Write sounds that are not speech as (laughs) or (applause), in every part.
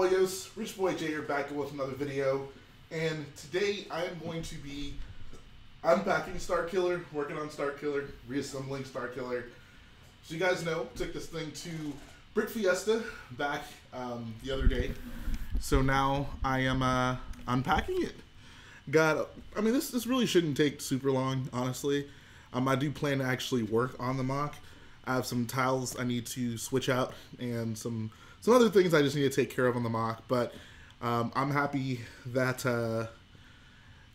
Boyos, Rich Boy J here back with another video, and today I am going to be unpacking Starkiller, working on Starkiller, reassembling Starkiller. So you guys know, took this thing to Brick Fiesta back um, the other day, so now I am uh, unpacking it. Got, I mean, this this really shouldn't take super long, honestly. Um, I do plan to actually work on the MOC. I have some tiles I need to switch out and some some other things I just need to take care of on the MOC, But um, I'm happy that uh,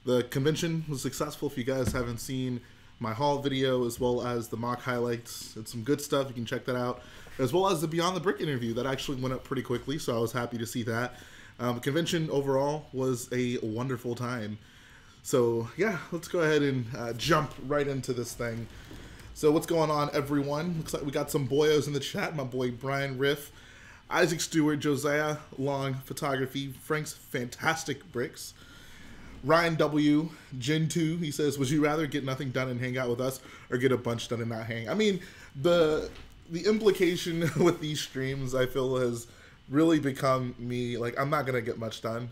the convention was successful. If you guys haven't seen my haul video as well as the MOC highlights, it's some good stuff. You can check that out, as well as the Beyond the Brick interview that actually went up pretty quickly. So I was happy to see that. Um, convention overall was a wonderful time. So yeah, let's go ahead and uh, jump right into this thing. So what's going on, everyone? Looks like we got some boyos in the chat. My boy Brian Riff, Isaac Stewart, Josiah Long Photography, Frank's Fantastic Bricks, Ryan W, Gen 2, he says, Would you rather get nothing done and hang out with us or get a bunch done and not hang? I mean, the the implication (laughs) with these streams I feel has really become me like I'm not gonna get much done.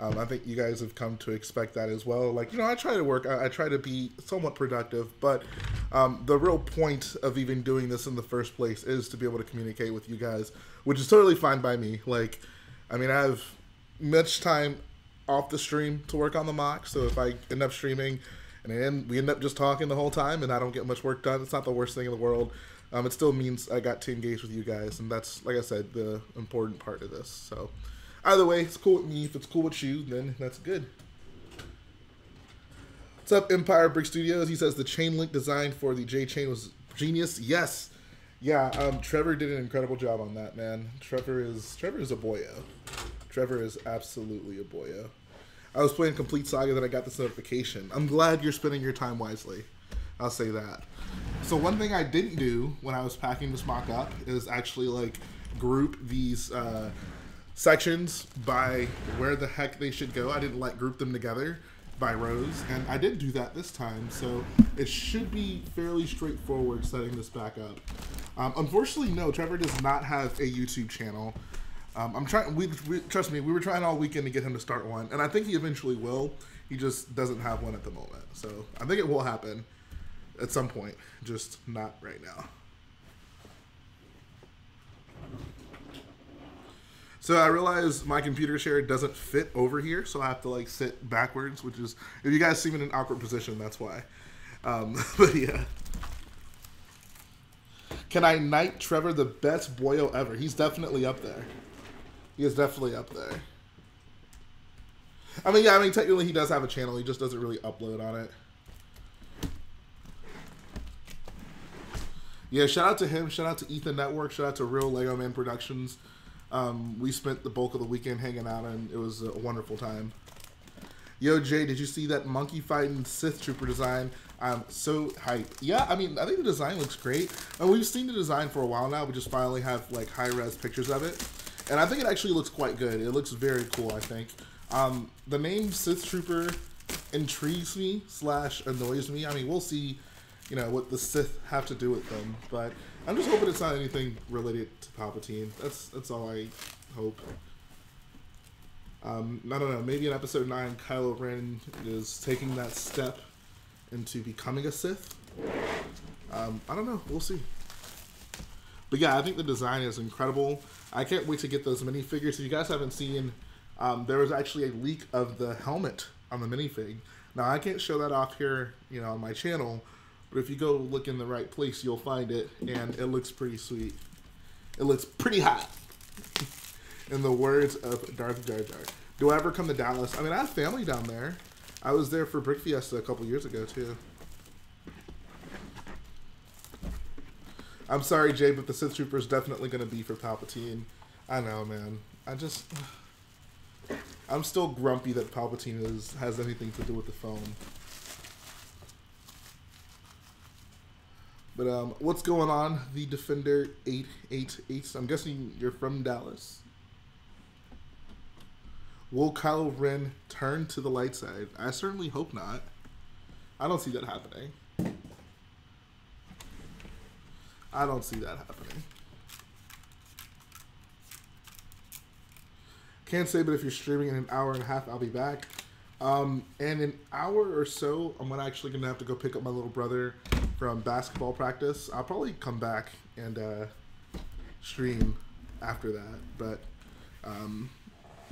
Um, I think you guys have come to expect that as well. Like, you know, I try to work, I, I try to be somewhat productive, but um, the real point of even doing this in the first place is to be able to communicate with you guys, which is totally fine by me. Like, I mean, I have much time off the stream to work on the MOC, so if I end up streaming and we end up just talking the whole time and I don't get much work done, it's not the worst thing in the world. Um, it still means I got to engage with you guys, and that's, like I said, the important part of this. So, Either way, it's cool with me. If it's cool with you, then that's good. What's up, Empire Brick Studios? He says the chain link design for the J chain was genius. Yes, yeah. Um, Trevor did an incredible job on that, man. Trevor is Trevor is a boyo. Trevor is absolutely a boyo. I was playing Complete Saga that I got this notification. I'm glad you're spending your time wisely. I'll say that. So one thing I didn't do when I was packing this MOC up is actually like group these. Uh, sections by where the heck they should go. I didn't like group them together by rows, and I did do that this time, so it should be fairly straightforward setting this back up. Um, unfortunately, no, Trevor does not have a YouTube channel. Um, I'm trying. We, we, trust me, we were trying all weekend to get him to start one, and I think he eventually will. He just doesn't have one at the moment, so I think it will happen at some point, just not right now. So I realize my computer share doesn't fit over here, so I have to like sit backwards, which is if you guys see me in an awkward position, that's why. Um, (laughs) but yeah. Can I knight Trevor the best boyo ever? He's definitely up there. He is definitely up there. I mean, yeah, I mean, technically he does have a channel. He just doesn't really upload on it. Yeah, shout out to him. Shout out to Ethan Network. Shout out to Real Lego Man Productions. Um, we spent the bulk of the weekend hanging out, and it was a wonderful time. Yo, Jay, did you see that monkey fighting Sith Trooper design? I'm so hyped. Yeah, I mean, I think the design looks great. And we've seen the design for a while now. We just finally have like high res pictures of it, and I think it actually looks quite good. It looks very cool. I think um, the name Sith Trooper intrigues me slash annoys me. I mean, we'll see. You know what the Sith have to do with them, but I'm just hoping it's not anything related to Palpatine. That's that's all I hope. Um, I don't know. Maybe in Episode Nine, Kylo Ren is taking that step into becoming a Sith. Um, I don't know. We'll see. But yeah, I think the design is incredible. I can't wait to get those minifigures. If you guys haven't seen, um, there was actually a leak of the helmet on the minifig. Now I can't show that off here, you know, on my channel but if you go look in the right place, you'll find it, and it looks pretty sweet. It looks pretty hot. in the words of Darth Jar Jar. Do I ever come to Dallas? I mean, I have family down there. I was there for Brick Fiesta a couple years ago, too. I'm sorry, Jay, but the Sith Trooper is definitely going to be for Palpatine. I know, man. I just... I'm still grumpy that Palpatine is, has anything to do with the phone. But um, what's going on? The Defender 888. I'm guessing you're from Dallas. Will Kylo Ren turn to the light side? I certainly hope not. I don't see that happening. I don't see that happening. Can't say, but if you're streaming in an hour and a half, I'll be back. Um, and an hour or so, I'm actually gonna have to go pick up my little brother from basketball practice. I'll probably come back and uh, stream after that, but um,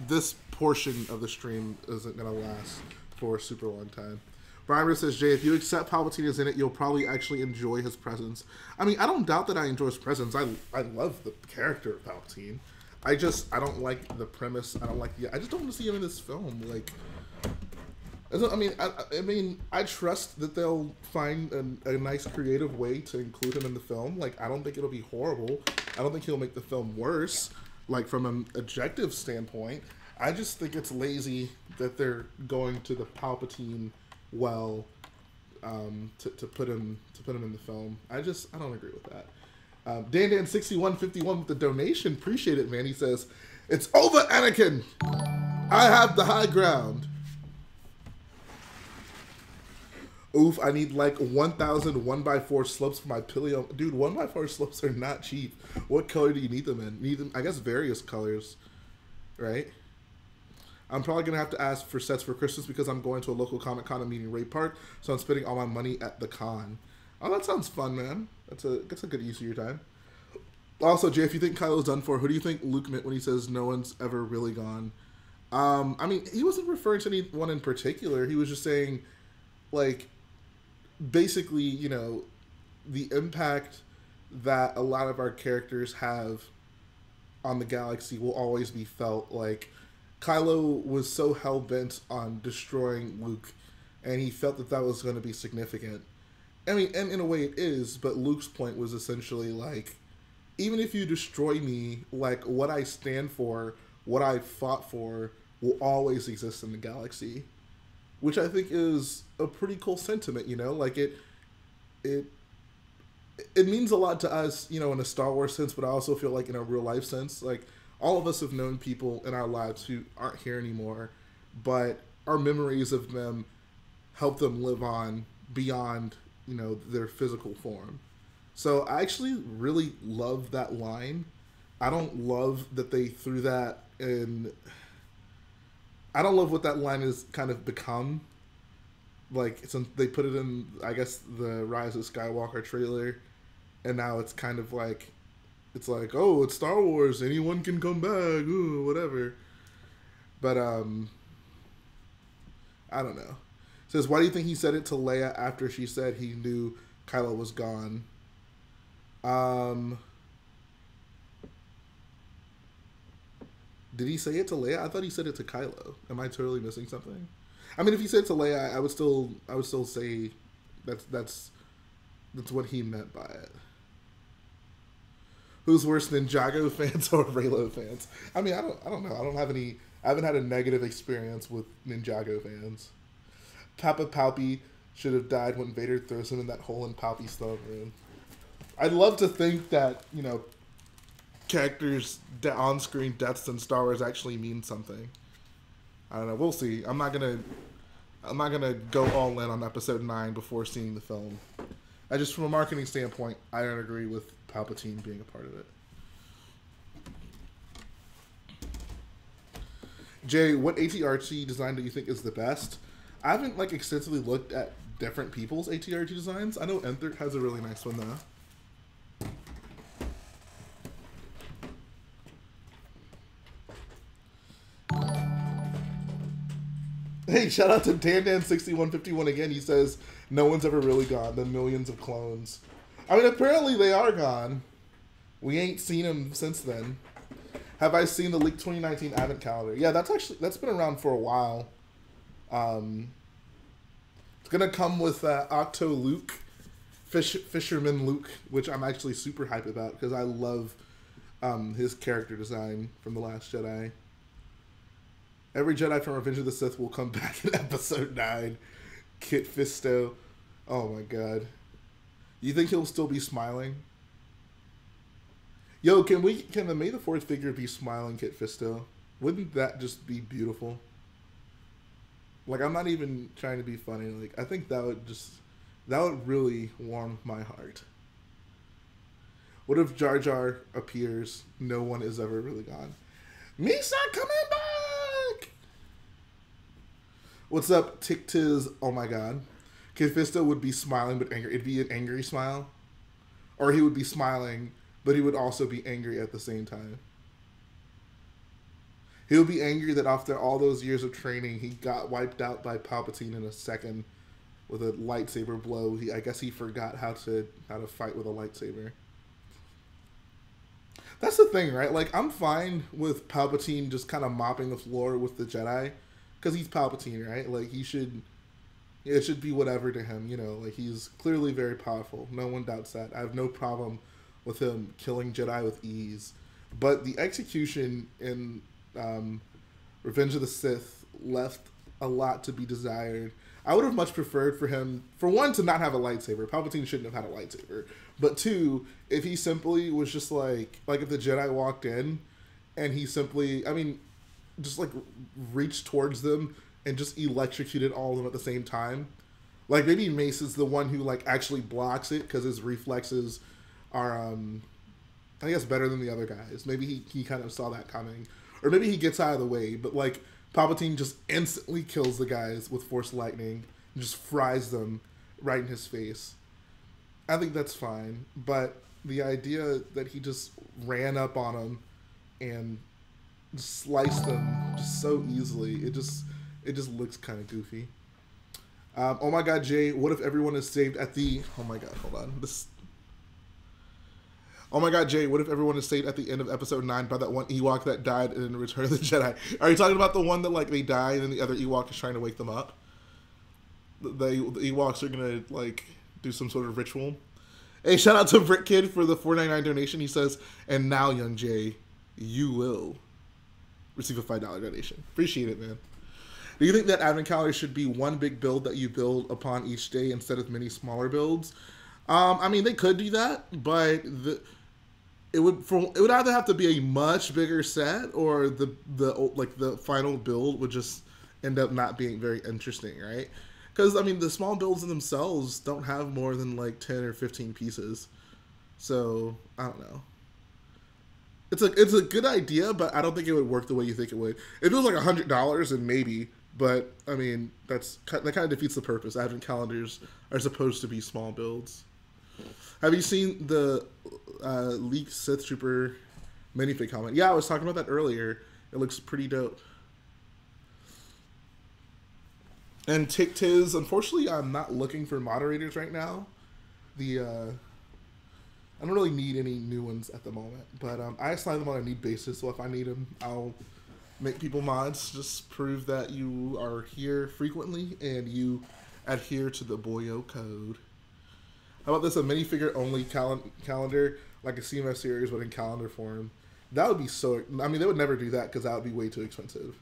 this portion of the stream isn't gonna last for a super long time. Brian says, Jay, if you accept Palpatine is in it, you'll probably actually enjoy his presence. I mean, I don't doubt that I enjoy his presence. I I love the character of Palpatine. I just I don't like the premise. I don't like the. I just don't want to see him in this film. Like, I mean, I, I mean, I trust that they'll find a, a, nice creative way to include him in the film. Like, I don't think it'll be horrible. I don't think he'll make the film worse. Like from an objective standpoint, I just think it's lazy that they're going to the Palpatine well um, to, to put him to put him in the film. I just I don't agree with that. Um, Dan Dan sixty one fifty one with the donation, appreciate it, man. He says, "It's over, Anakin. I have the high ground." Oof, I need like 1,000 1 by 4 slopes for my pillow. Dude, 1 by 4 slopes are not cheap. What color do you need them in? Need them, I guess, various colors, right? I'm probably gonna have to ask for sets for Christmas because I'm going to a local Comic Con meeting Ray Park, so I'm spending all my money at the con. Oh, that sounds fun, man. That's a that's a good use of your time. Also, Jay, if you think Kylo's done for, who do you think Luke meant when he says no one's ever really gone? Um, I mean, he wasn't referring to anyone in particular. He was just saying, like, basically, you know, the impact that a lot of our characters have on the galaxy will always be felt. Like, Kylo was so hell bent on destroying Luke, and he felt that that was going to be significant. I mean, and in a way it is, but Luke's point was essentially like, even if you destroy me, like what I stand for, what I fought for, will always exist in the galaxy, which I think is a pretty cool sentiment. You know, like it, it, it means a lot to us, you know, in a Star Wars sense, but I also feel like in a real life sense, like all of us have known people in our lives who aren't here anymore, but our memories of them help them live on beyond you know their physical form. So I actually really love that line. I don't love that they threw that in. I don't love what that line has kind of become. Like since they put it in, I guess the Rise of Skywalker trailer, and now it's kind of like it's like, oh, it's Star Wars. Anyone can come back. Ooh, whatever. But um, I don't know. It says, why do you think he said it to Leia after she said he knew Kylo was gone? Um, did he say it to Leia? I thought he said it to Kylo. Am I totally missing something? I mean, if he said it to Leia, I would still, I would still say that's that's that's what he meant by it who's worse, Ninjago (laughs) fans or Reylo fans? I mean, I don't, I don't know. I don't have any. I haven't had a negative experience with Ninjago fans. Papa Palpy should have died when Vader throws him in that hole in Palpy's throne room. I'd love to think that you know characters on-screen deaths in Star Wars actually mean something. I don't know. We'll see. I'm not gonna. I'm not gonna go all in on Episode Nine before seeing the film. I just, from a marketing standpoint, I don't agree with Palpatine being a part of it. Jay, what ATRT design do you think is the best? I haven't like extensively looked at different people's ATRT designs. I know Enter has a really nice one though. Hey, shout out to DanDan6151 again. He says, no one's ever really gone. The millions of clones. I mean, apparently they are gone. We ain't seen them since then. Have I seen the leaked 2019 Advent calendar? Yeah, that's actually that's been around for a while. Um, it's gonna come with uh, Ahch-To Luke, Fish, Fisherman Luke, which I'm actually super hype about because I love um, his character design from the Last Jedi. Every Jedi from Revenge of the Sith will come (laughs) back in Episode Nine. Kit Fisto. Oh my god. You think he'll still be smiling? Yo, can we can the May the Fourth figure be smiling Kit Fisto? Wouldn't that just be beautiful? Like I'm not even trying to be funny. Like I think that would just that would really warm my heart. What if Jar Jar appears? No one is ever really gone. Misa coming back. What's up, Tiz? Oh my god. Kit Fisto would be smiling but angry. It'd be an angry smile. Or he would be smiling, but he would also be angry at the same time. He'll be angry that after all those years of training, he got wiped out by Palpatine in a second with a lightsaber blow. He, I guess he forgot how to how to fight with a lightsaber. That's the thing, right? Like I'm fine with Palpatine just kind of mopping the floor with the Jedi, because he's Palpatine, right? Like he should, it should be whatever to him, you know. Like he's clearly very powerful. No one doubts that. I have no problem with him killing Jedi with ease, but the execution in um, Revenge of the Sith left a lot to be desired. I would have much preferred for him, for one, to not have a lightsaber. Palpatine shouldn't have had a lightsaber. But two, if he simply was just like, like if the Jedi walked in and he simply, I mean, just like reached towards them and just electrocuted all of them at the same time. Like maybe Mace is the one who like actually blocks it because his reflexes are, um, I guess, better than the other guys. Maybe he, he kind of saw that coming or maybe he gets out of the way, but like Palpatine just instantly kills the guys with Force lightning and just fries them right in his face. I think that's fine, but the idea that he just ran up on them and sliced them just so easily, it just it just looks kind of goofy. Um, oh my god, Jay, what if everyone is saved at the Oh my god, hold on. This Oh my god, Jay, what if everyone is saved at the end of episode 9 by that one Ewok that died in Return of the Jedi? Are you talking about the one that, like, they die and then the other Ewok is trying to wake them up? The, the, Ewoks are gonna, like, do some sort of ritual. Hey, shout out to Brick Kid for the 499 donation. He says, and now, young Jay, you will receive a $5 donation. Appreciate it, man. Do you think that advent calendar should be one big build that you build upon each day instead of many smaller builds? Um, I mean, they could do that, but the it would for it would either have to be a much bigger set or the the like the final build would just end up not being very interesting, right? Because I mean, the small builds in themselves don't have more than like ten or fifteen pieces, so I don't know. It's a it's a good idea, but I don't think it would work the way you think it would. If it was like a hundred dollars, and maybe, but I mean, that's that kind of defeats the purpose. Advent calendars are supposed to be small builds. Have you seen the uh, leaked Sith Trooper minifig comment? Yeah, I was talking about that earlier. It looks pretty dope. And Tiz, unfortunately, I'm not looking for moderators right now. The uh, I don't really need any new ones at the moment, but um, I assign them on a need basis. So if I need them, I'll make people mods. Just prove that you are here frequently and you adhere to the Boyo code. How about this? A minifigure only cal- calendar, like a CMF series, but in calendar form. That would be so. I mean, they would never do that because that would be way too expensive.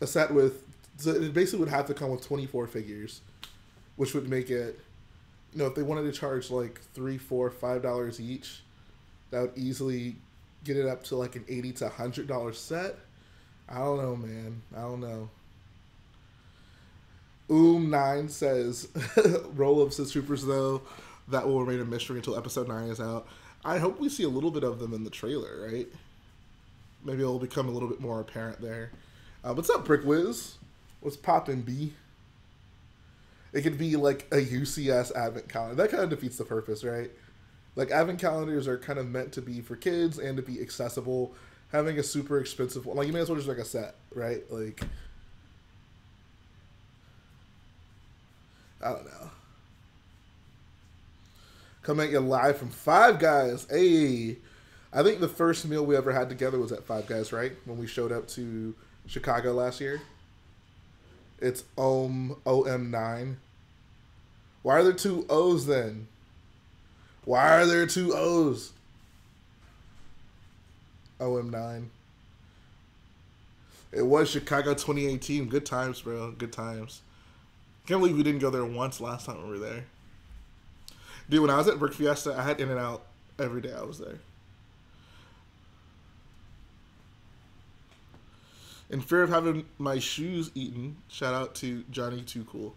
A set with. So it basically would have to come with 24 figures, which would make it. You know, if they wanted to charge like three, four, five dollars each, that would easily get it up to like an eighty to hundred dollar set. I don't know, man. I don't know. Oom9 says, (laughs) roll of Sith Troopers, though, that will remain a mystery until episode 9 is out. I hope we see a little bit of them in the trailer, right? Maybe it'll become a little bit more apparent there. Uh, what's up, Brick Wiz? What's poppin', B? It could be like a UCS advent calendar. That kind of defeats the purpose, right? Like advent calendars are kind of meant to be for kids and to be accessible. Having a super expensive one, like you may as well just like a set, right? Like I don't know. Coming at you live from Five Guys. Hey, I think the first meal we ever had together was at Five Guys, right? When we showed up to Chicago last year. It's OM OM9. Why are there two O's then? Why are there two O's? OM9. It was Chicago 2018. Good times, bro. Good times. Can't believe we didn't go there once last time we were there. Dude, when I was at Brick Fiesta, I had In-N-Out every day I was there. In fear of having my shoes eaten, shout out to Johnny Too Cool.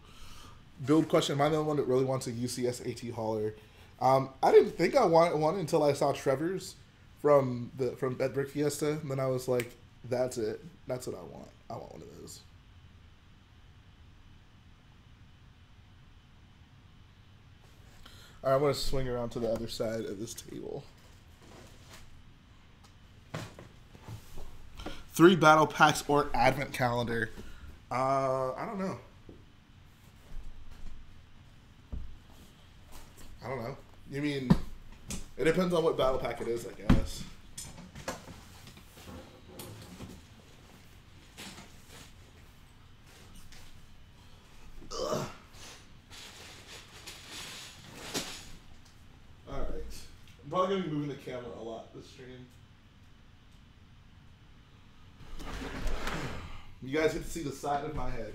Build question: Am I the only one that really wants a UCS AT hauler? Um, I didn't think I wanted one until I saw Trevor's from the from at Brick Fiesta, and then I was like, "That's it. That's what I want. I want one of those." All right, I'm gonna swing around to the other side of this table. Three battle packs or advent calendar. Uh, I don't know. I don't know. You mean it depends on what battle pack it is, I guess. Ugh. All right. I'm probably gonna be moving the camera a lot this stream. You guys get to see the side of my head.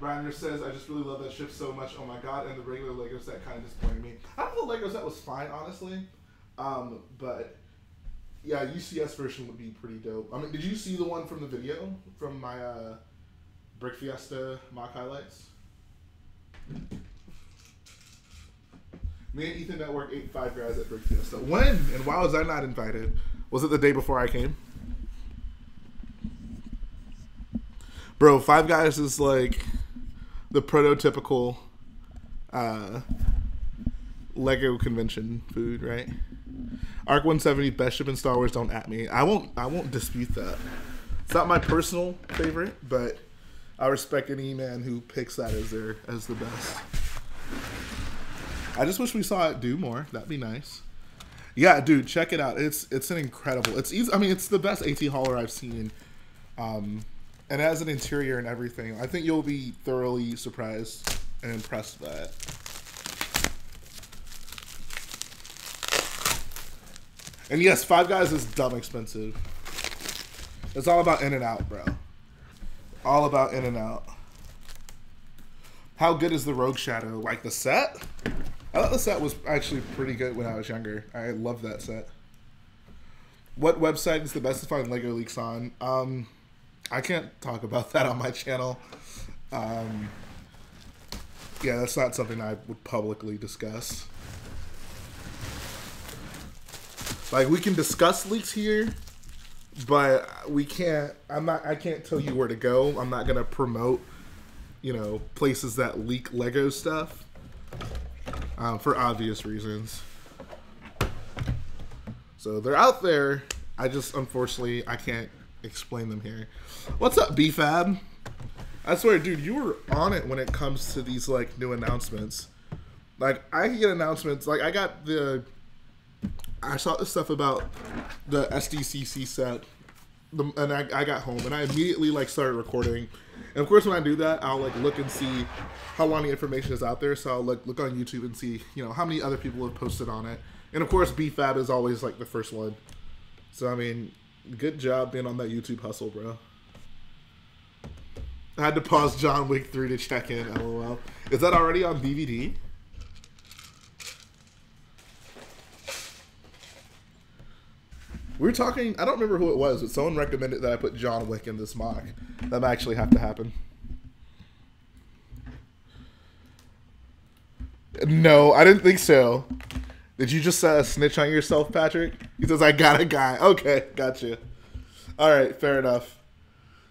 Reiner says, I just really love that ship so much. Oh my god, and the regular Lego set kind of disappointed me. I thought the Lego set was fine, honestly. Um, but yeah, UCS version would be pretty dope. I mean, did you see the one from the video from my uh, Brick Fiesta MOC highlights? Me and Ethan Network ate five guys at Brick Fiesta. When and why was I not invited? Was it the day before I came? Bro, Five Guys is like the prototypical uh, Lego convention food, right? Arc 170 best ship in Star Wars. Don't at me. I won't. I won't dispute that. It's not my personal favorite, but I respect any man who picks that as their as the best. I just wish we saw it do more. That'd be nice. Yeah, dude, check it out. It's it's an incredible. It's easy. I mean, it's the best AT hauler I've seen. Um, and it has an interior and everything. I think you'll be thoroughly surprised and impressed by it. And yes, Five Guys is dumb expensive. It's all about In-N-Out, bro. All about In-N-Out. How good is the Rogue Shadow? Like the set? I thought the set was actually pretty good when I was younger. I love that set. What website is the best to find Lego leaks on? Um, I can't talk about (laughs) that on my channel. Um, yeah, that's not something I would publicly discuss. Like we can discuss leaks here, but we can't. I'm not. I can't tell you where to go. I'm not gonna promote, you know, places that leak Lego stuff um, for obvious reasons. So they're out there. I just unfortunately I can't explain them here. What's up, BFAB? I swear, dude, you were on it when it comes to these like new announcements. Like I get announcements. Like I got the, I saw the stuff about the SDCC set, the, and I, I got home and I immediately like started recording. And of course, when I do that, I'll like look and see how long the information is out there. So I'll like look on YouTube and see you know how many other people have posted on it. And of course, BFAB is always like the first one. So I mean, good job being on that YouTube hustle, bro. I had to pause John Wick 3 to check in, lol. Is that already on DVD? We were talking, I don't remember who it was, but someone recommended that I put John Wick in this MOC. That might actually have to happen. No, I didn't think so. Did you just uh, snitch on yourself, Patrick? He says, I got a guy. (laughs) Okay, gotcha. All right, fair enough.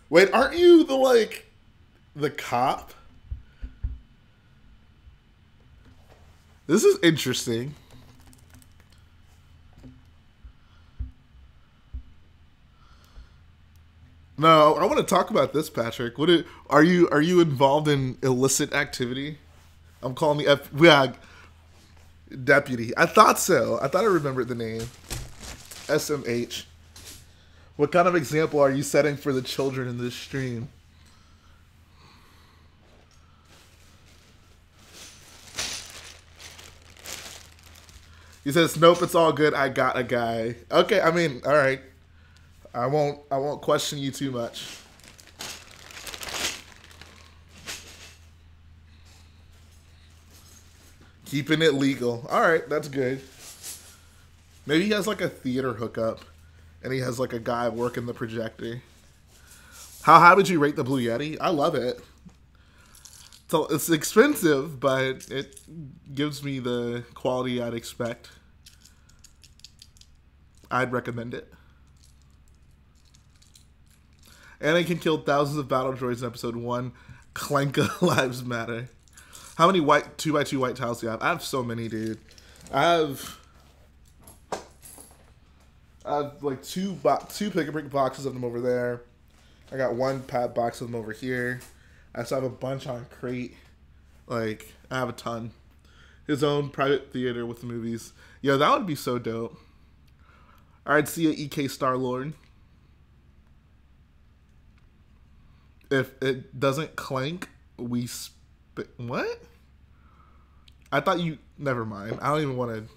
Wait, aren't you the, like, the cop? This is interesting. No, I want to talk about this, Patrick. What are you? Are you involved in illicit activity? I'm calling the F. Yeah, Deputy. I thought so. I thought I remembered the name. SMH. What kind of example are you setting for the children in this stream? He says, "Nope, it's all good. I got a guy." Okay, I mean, all right. I won't. I won't question you too much. Keeping it legal. All right, that's good. Maybe he has like a theater hookup and he has like a guy working the projector. How high would you rate the Blue Yeti? I love it. So it's expensive, but it gives me the quality I'd expect. I'd recommend it. Anakin killed thousands of battle droids in episode one. Clanka (laughs) lives matter. How many white two by two white tiles do you have? I have so many, dude. I have I have like two bo- two pick and brick boxes of them over there. I got one pad box of them over here. I still have a bunch on Crait. Like I have a ton. His own private theater with the movies. Yo, that would be so dope. I'd see a EK Star Lord. If it doesn't clank, we spit. What? I thought you. Never mind. I don't even want to.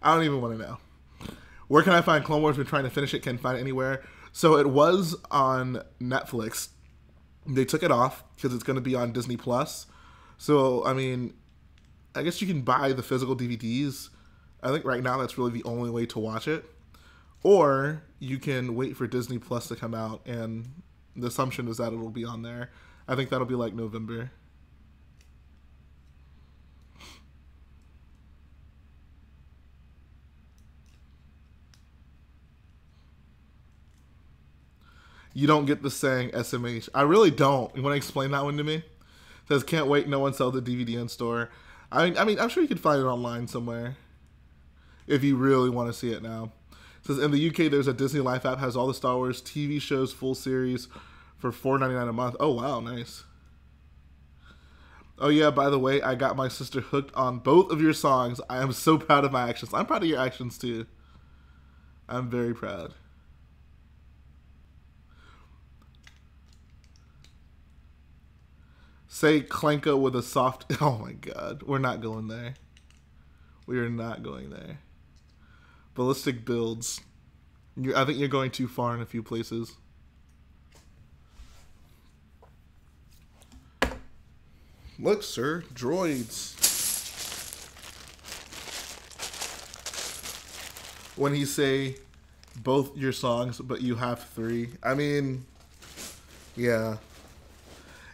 I don't even want to know. Where can I find Clone Wars? Been trying to finish it. Can't find it anywhere. So it was on Netflix. They took it off because it's going to be on Disney Plus. So I mean, I guess you can buy the physical DVDs. I think right now that's really the only way to watch it. Or you can wait for Disney Plus to come out, and the assumption is that it'll be on there. I think that'll be like November. You don't get the saying SMH. I really don't. You want to explain that one to me? It says can't wait. No one sell the DVD in store. I mean, I mean, I'm sure you can find it online somewhere if you really want to see it now. Says in the UK, there's a Disney Life app has all the Star Wars TV shows full series for $4.99 a month. Oh wow, nice. Oh yeah, by the way, I got my sister hooked on both of your songs. I am so proud of my actions. I'm proud of your actions too. I'm very proud. Say Clanka with a soft. (laughs) Oh my god, we're not going there. We are not going there. Ballistic builds. you I think you're going too far in a few places. Look, sir, droids. When he say both your songs, but you have three. I mean, yeah.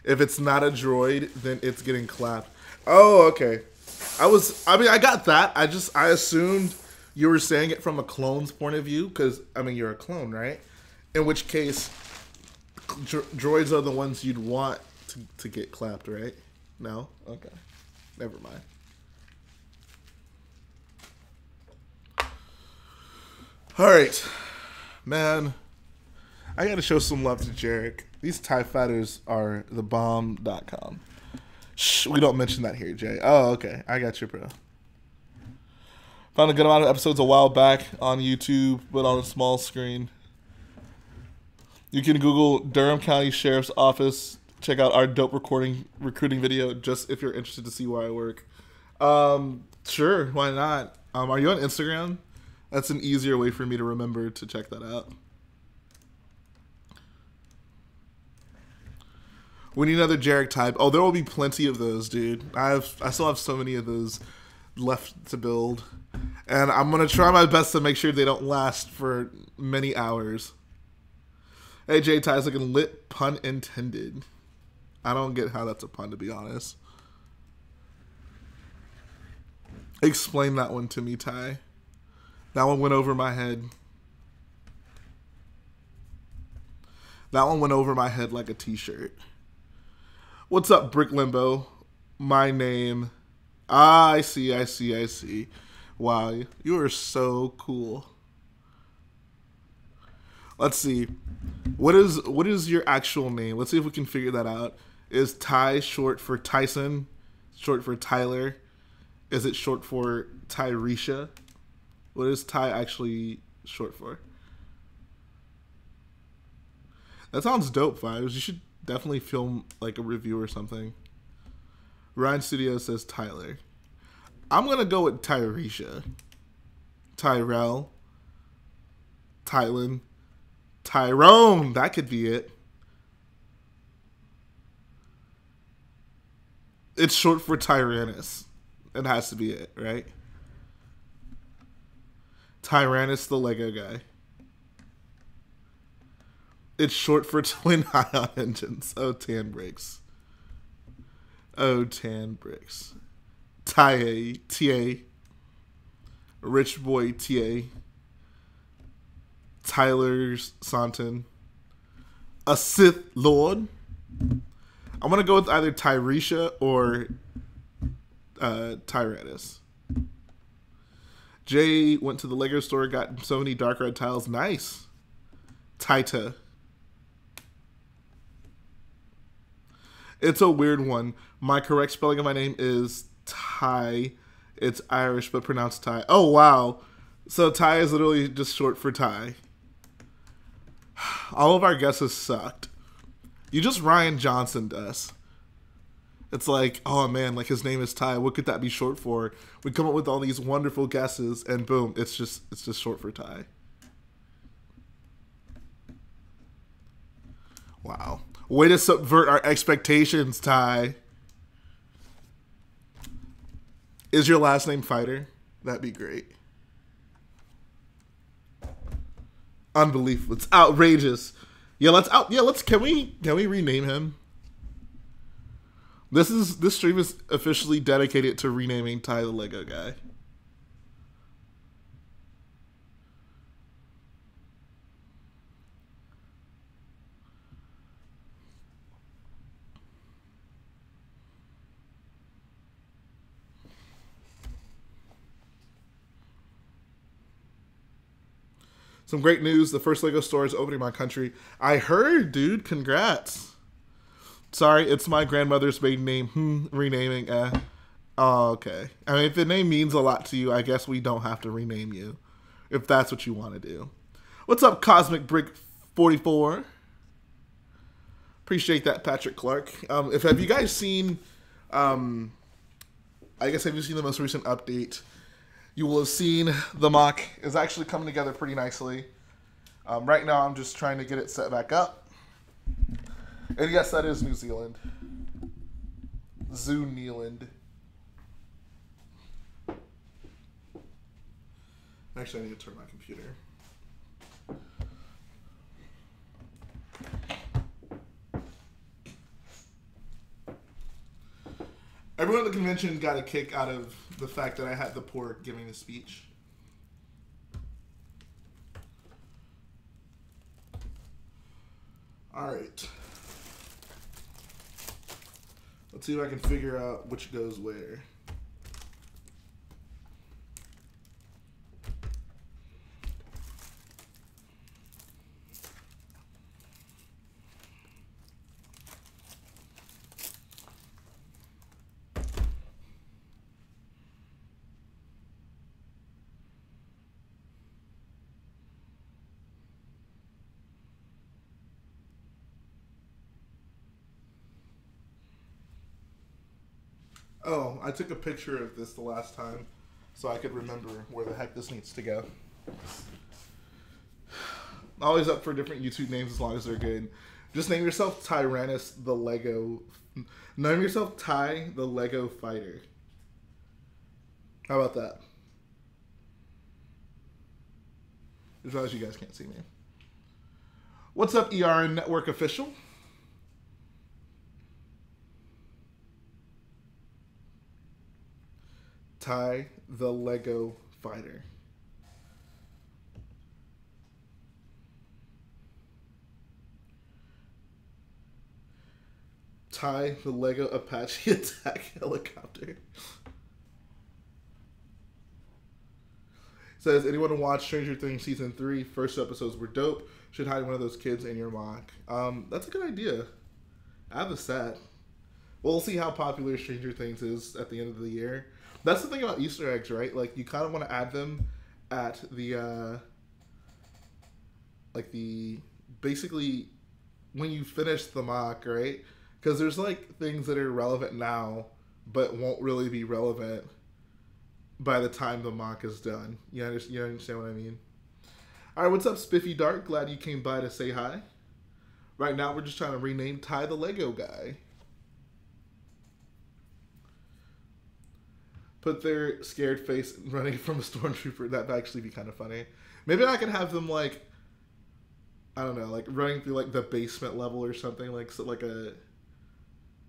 If it's not a droid, then it's getting clapped. Oh, okay. I was. I mean, I got that. I just. I assumed you were saying it from a clone's point of view because I mean you're a clone, right? In which case, dro- droids are the ones you'd want to, to get clapped, right? No? Okay. Never mind. All right. Man, I got to show some love to Jarek. These TIE fighters are the bomb.com. Shh, we don't mention that here, Jay. Oh, okay. I got you, bro. Found a good amount of episodes a while back on YouTube, but on a small screen. You can Google Durham County Sheriff's Office check out our dope recording recruiting video just if you're interested to see where I work. Um, sure, why not? Um, are you on Instagram? That's an easier way for me to remember to check that out. We need another Jarek type. Oh, there will be plenty of those, dude. I have I still have so many of those left to build. And I'm gonna try my best to make sure they don't last for many hours. AJ Ty's looking lit, pun intended. I don't get how that's a pun, to be honest. Explain that one to me, Ty. That one went over my head. That one went over my head like a t shirt. What's up, Brick Limbo? My name. Ah, I see, I see, I see. Wow, you are so cool. Let's see. What is what is your actual name? Let's see if we can figure that out. Is Ty short for Tyson? Short for Tyler? Is it short for Tyresha? What is Ty actually short for? That sounds dope, Vibes. You should definitely film like a review or something. Ryan Studio says Tyler. I'm gonna go with Tyresha. Tyrell. Tylen. Tyrone. That could be it. It's short for Tyranus. It has to be it, right? Tyranus the Lego guy. It's short for (laughs) twin ion engines. Oh, tan bricks. Oh, tan bricks. Tie TA. Rich boy TA. Tyler Santon, a Sith Lord. I'm gonna go with either Tyresha or uh, Tyranus. Jay went to the Lego store, got so many dark red tiles. Nice. Taita. It's a weird one. My correct spelling of my name is Ty. It's Irish but pronounced Ty. Oh wow. So Ty is literally just short for Ty. (sighs) All of our guesses sucked. You just Rian Johnson us. It's like, oh man, like his name is Ty. What could that be short for? We come up with all these wonderful guesses, and boom, it's just it's just short for Ty. Wow. Way to subvert our expectations, Ty. Is your last name Fighter? That'd be great. Unbelievable. It's outrageous. Yeah, let's out. Yeah, let's. Can we? Can we rename him? This is this stream is officially dedicated to renaming Ty the Lego guy. Some great news. The first Lego store is opening in my country. I heard, dude. Congrats. Sorry, it's my grandmother's maiden name. Hmm, renaming. Eh. Oh, okay. I mean, if the name means a lot to you, I guess we don't have to rename you. If that's what you want to do. What's up, Cosmic Brick 44? Appreciate that, Patrick Clark. Um, if have you guys seen um I guess have you seen the most recent update you will have seen the MOC is actually coming together pretty nicely. Um, right now, I'm just trying to get it set back up. And yes, that is New Zealand. Zoo Zealand. Actually, I need to turn my computer. Everyone at the convention got a kick out of the fact that I had the pork giving the speech. All right. Let's see if I can figure out which goes where. Oh, I took a picture of this the last time so I could remember where the heck this needs to go. (sighs) Always up for different YouTube names as long as they're good. Just name yourself Tyranus the Lego. Name yourself Ty the Lego Fighter. How about that? As long as you guys can't see me. What's up, ERN Network Official? Ty the Lego Fighter. Ty the Lego Apache (laughs) attack helicopter. Says anyone watch Stranger Things season three? First episodes were dope. Should hide one of those kids in your MOC. Um, that's a good idea. I have a set. We'll see how popular Stranger Things is at the end of the year. That's the thing about Easter eggs, right? Like you kind of want to add them at the uh like the basically when you finish the MOC, right? Because there's like things that are relevant now, but won't really be relevant by the time the MOC is done. You understand, you understand what I mean? All right, what's up, Spiffy Dark? Glad you came by to say hi. Right now, we're just trying to rename Ty the Lego guy. Put their scared face (laughs) running from a stormtrooper. That'd actually be kind of funny. Maybe I could have them like, I don't know, like running through like the basement level or something, like so, like a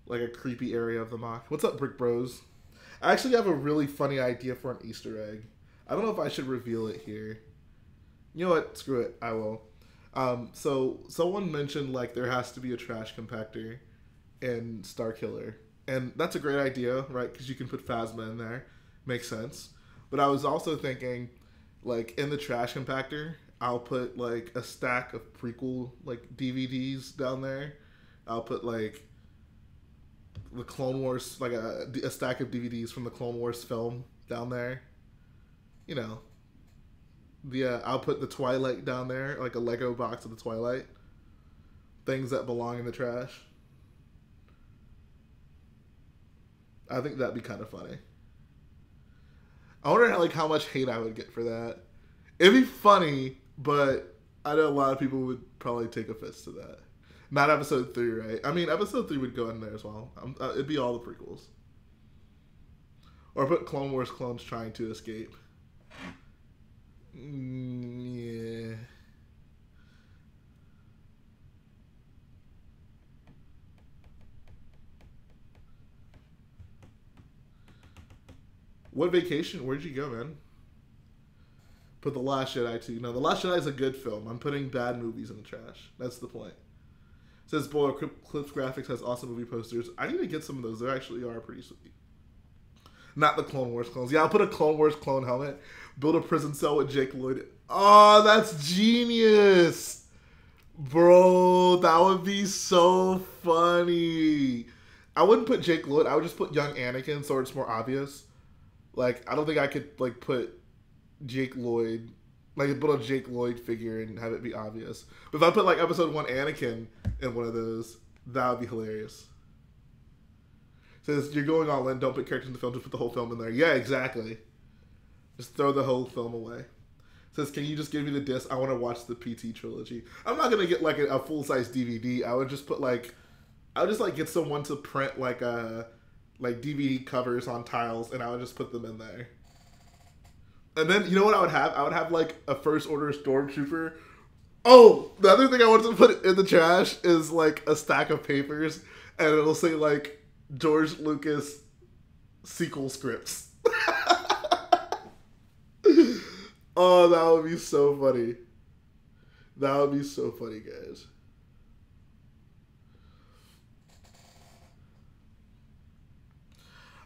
like a creepy area of the MOC. What's up, Brick Bros? I actually have a really funny idea for an Easter egg. I don't know if I should reveal it here. You know what? Screw it. I will. Um, so someone mentioned like there has to be a trash compactor in Starkiller, and that's a great idea, right? Because you can put Phasma in there, makes sense. But I was also thinking, like in the trash compactor, I'll put like a stack of prequel like DVDs down there. I'll put like the Clone Wars, like a, a stack of DVDs from the Clone Wars film down there. You know, the uh, I'll put the Twilight down there, like a Lego box of the Twilight. Things that belong in the trash. I think that'd be kind of funny. I wonder how, like how much hate I would get for that. It'd be funny, but I know a lot of people would probably take offense to that. Not episode three, right? I mean, episode three would go in there as well. Uh, it'd be all the prequels, or put Clone Wars clones trying to escape. Mm, yeah. What vacation? Where'd you go, man? Put The Last Jedi too. No, The Last Jedi is a good film. I'm putting bad movies in the trash. That's the point. says Boyle Clips Graphics has awesome movie posters. I need to get some of those. They actually are pretty sweet. Not the Clone Wars clones. Yeah, I'll put a Clone Wars clone helmet. Build a prison cell with Jake Lloyd. Oh, that's genius. Bro, that would be so funny. I wouldn't put Jake Lloyd. I would just put young Anakin so it's more obvious. Like, I don't think I could like put Jake Lloyd, like put a Jake Lloyd figure and have it be obvious. But if I put like episode one Anakin in one of those, that would be hilarious. Says you're going all in. Don't put characters in the film. Just put the whole film in there. Yeah, exactly. Just throw the whole film away. Says, can you just give me the disc? I want to watch the PT trilogy. I'm not gonna get like a, a full size DVD. I would just put like, I would just like get someone to print like a like DVD covers on tiles, and I would just put them in there. And then you know what I would have? I would have like a first order stormtrooper. Oh, the other thing I wanted to put in the trash is like a stack of papers, and it'll say like George Lucas sequel scripts. (laughs) oh, that would be so funny. That would be so funny, guys.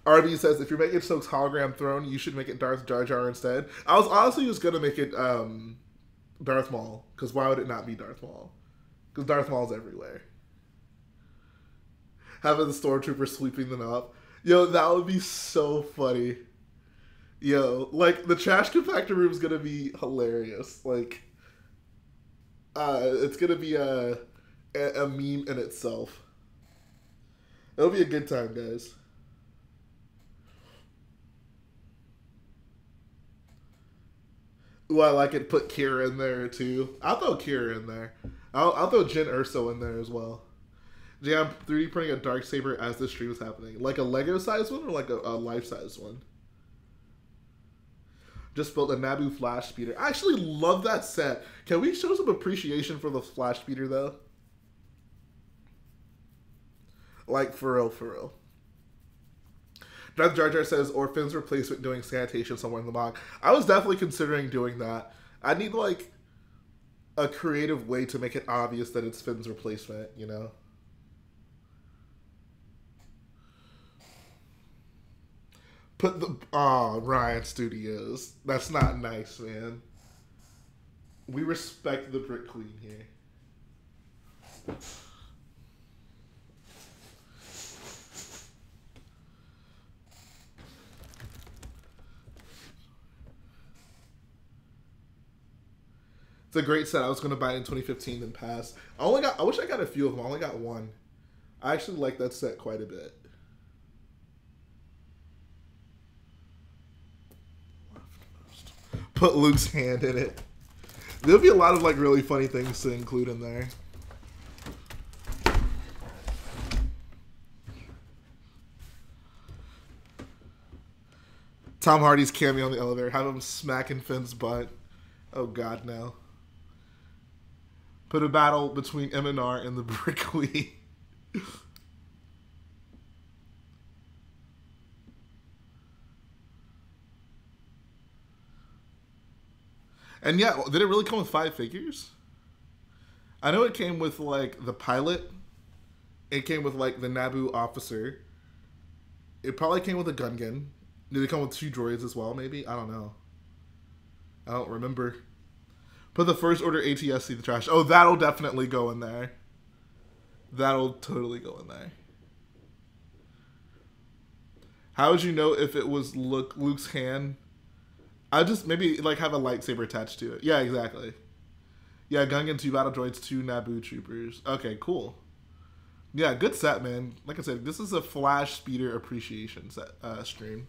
RB says if you're making Snoke's hologram throne, you should make it Darth Jar Jar instead. I was honestly just gonna make it um, Darth Maul because why would it not be Darth Maul? Because Darth Maul's everywhere having the stormtrooper sweeping them up. Yo, that would be so funny. Yo, like the trash compactor room is gonna be hilarious. Like, uh, it's gonna be a, a a meme in itself. It'll be a good time, guys. Ooh, I like it. Put Kira in there too. I'll throw Kira in there. I'll, I'll throw Jyn Erso in there as well. Yeah, I'm 3D printing a dark saber as the stream is happening. Like a Lego size one or like a, a life size one? Just built a Naboo flash speeder. I actually love that set. Can we show some appreciation for the flash speeder though? Like for real, for real. Darth Jar Jar says, or Finn's replacement doing sanitation somewhere in the MOC. I was definitely considering doing that. I need like a creative way to make it obvious that it's Finn's replacement, you know? Put the oh Ryan Studios. That's not nice, man. We respect the Brick Queen here. It's a great set. I was going to buy it in 2015 and pass. I only got. I wish I got a few of them. I only got one. I actually like that set quite a bit. put Luke's hand in it. There'll be a lot of like really funny things to include in there. Tom Hardy's cameo on the elevator. Have him smacking Finn's butt. Oh God, no. Put a battle between MNR and the (laughs) Brickley. And yeah, did it really come with five figures? I know it came with like the pilot. It came with like the Naboo officer. It probably came with a Gungan. Did it come with two droids as well? Maybe I don't know. I don't remember. Put the first order ATSC the trash. Oh, that'll definitely go in there. That'll totally go in there. How would you know if it was Luke, Luke's hand? I just maybe like have a lightsaber attached to it. Yeah, exactly. Yeah, Gungan two battle droids, two Naboo troopers. Okay, cool. Yeah, good set, man. Like I said, this is a flash speeder appreciation set uh, stream.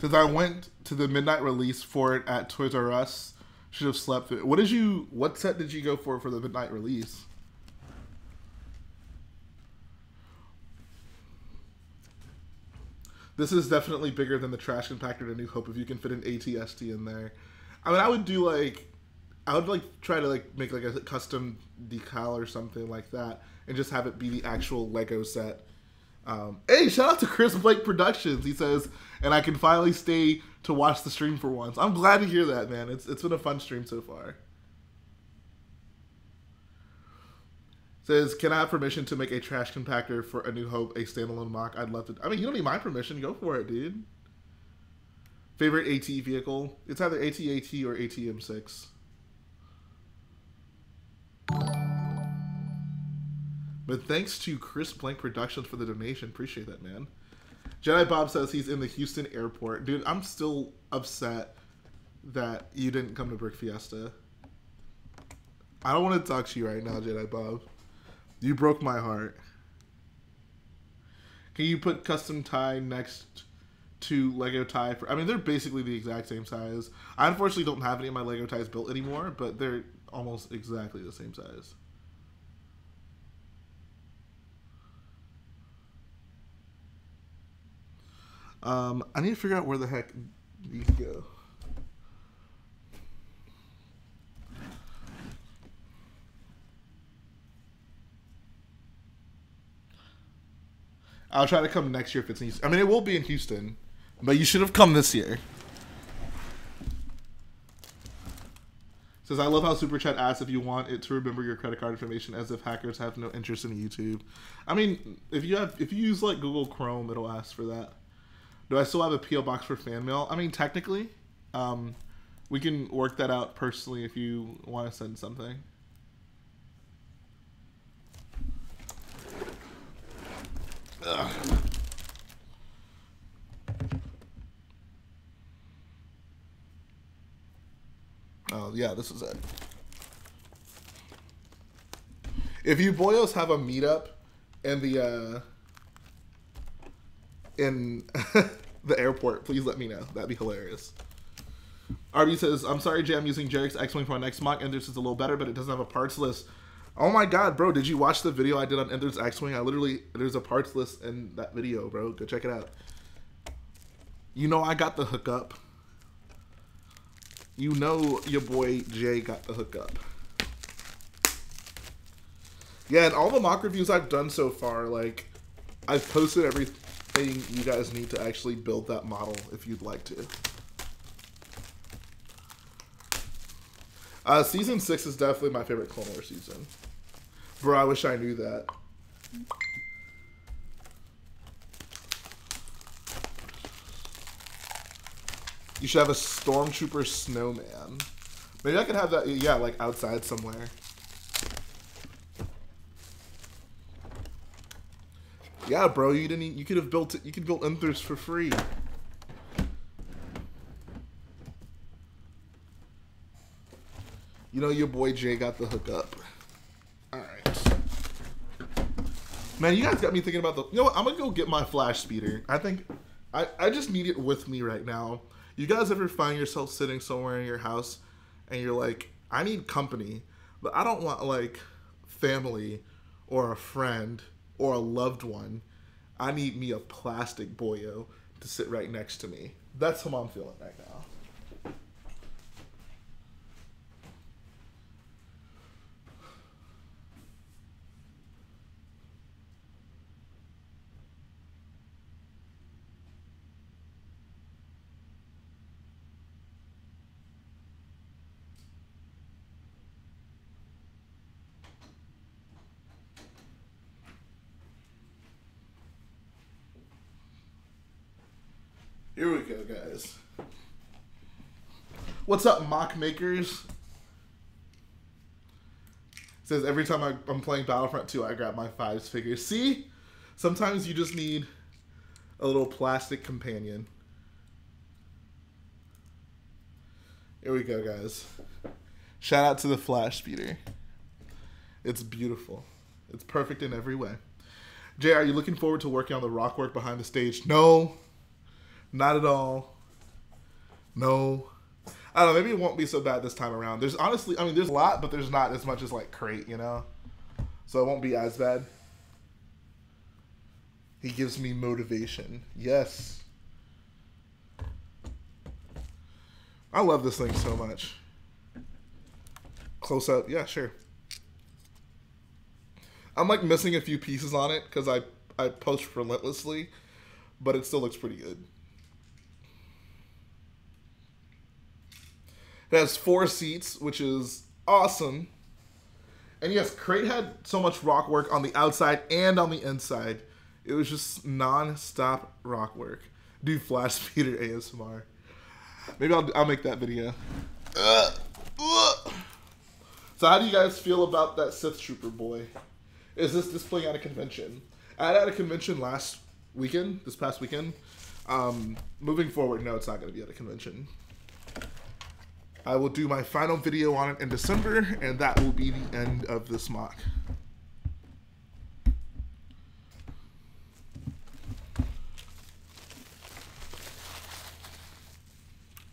Since I went to the midnight release for it at Toys R Us, should have slept through. What did you? What set did you go for for the midnight release? This is definitely bigger than the trash compactor to New Hope. If you can fit an ATST in there, I mean, I would do like, I would like try to like make like a custom decal or something like that, and just have it be the actual Lego set um, hey, shout out to Chris Blank Productions. He says, and I can finally stay to watch the stream for once. I'm glad to hear that, man. It's it's been a fun stream so far. Says, can I have permission to make a trash compactor for A New Hope, a standalone MOC? I'd love to. I mean, you don't need my permission. Go for it, dude. Favorite AT vehicle? It's either AT-AT or AT-M6. But thanks to Chris Blank Productions for the donation. Appreciate that, man. Jedi Bob says he's in the Houston airport. Dude, I'm still upset that you didn't come to Brick Fiesta. I don't want to talk to you right now, Jedi Bob. You broke my heart. Can you put custom tie next to Lego tie? For, I mean, they're basically the exact same size. I unfortunately don't have any of my Lego ties built anymore, but they're almost exactly the same size. Um, I need to figure out where the heck these go. I'll try to come next year if it's in Houston. I mean, it will be in Houston, but you should have come this year. Says, I love how Super Chat asks if you want it to remember your credit card information as if hackers have no interest in YouTube. I mean, if you have, if you use like Google Chrome, it'll ask for that. Do I still have a PO box for fan mail? I mean, technically, um, we can work that out personally if you want to send something. Ugh. Oh yeah, this is it. If you boyos have a meetup and the uh in (laughs) the airport, please let me know. That'd be hilarious. RB says, I'm sorry, Jay, I'm using Jarek's X-Wing for my next MOC. Enders is a little better, but it doesn't have a parts list. Oh my god, bro, did you watch the video I did on Ender's X-Wing? I literally, there's a parts list in that video, bro. Go check it out. You know I got the hookup. You know your boy Jay got the hookup. Yeah, and all the MOC reviews I've done so far, like, I've posted every thing you guys need to actually build that model if you'd like to. Uh, season 6 is definitely my favorite Clone Wars season. Bro, I wish I knew that. You should have a Stormtrooper snowman. Maybe I could have that, yeah, like outside somewhere. Yeah, bro, you didn't. You could have built it. You could build Enders for free. You know your boy Jay got the hookup. All right, man. You guys got me thinking about the. You know what? I'm gonna go get my flash speeder. I think I I just need it with me right now. You guys ever find yourself sitting somewhere in your house and you're like, I need company, But I don't want like family or a friend or a loved one. I need me a plastic boyo to sit right next to me. That's how I'm feeling right now. Here we go, guys. What's up, MOC makers? says every time I, I'm playing Battlefront 2, I grab my fives figure. See? Sometimes you just need a little plastic companion. Here we go, guys. Shout out to the Flash Speeder. It's beautiful. It's perfect in every way. Jay, are you looking forward to working on the rock work behind the stage? No. Not at all. No. I don't know. Maybe it won't be so bad this time around. There's honestly, I mean, there's a lot, but there's not as much as like Crait, you know. So it won't be as bad. He gives me motivation. Yes. I love this thing so much. Close up, yeah, sure. I'm like missing a few pieces on it because I I post relentlessly, but it still looks pretty good. It has four seats, which is awesome. And yes, Crait had so much rock work on the outside and on the inside. It was just non-stop rock work. Do Flash (laughs) Speeder ASMR. Maybe I'll, I'll make that video. Ugh. Ugh. So how do you guys feel about that Sith Trooper boy? Is this displaying at a convention? I had at a convention last weekend, this past weekend. Um, moving forward, no, it's not going to be at a convention. I will do my final video on it in December, and that will be the end of this MOC.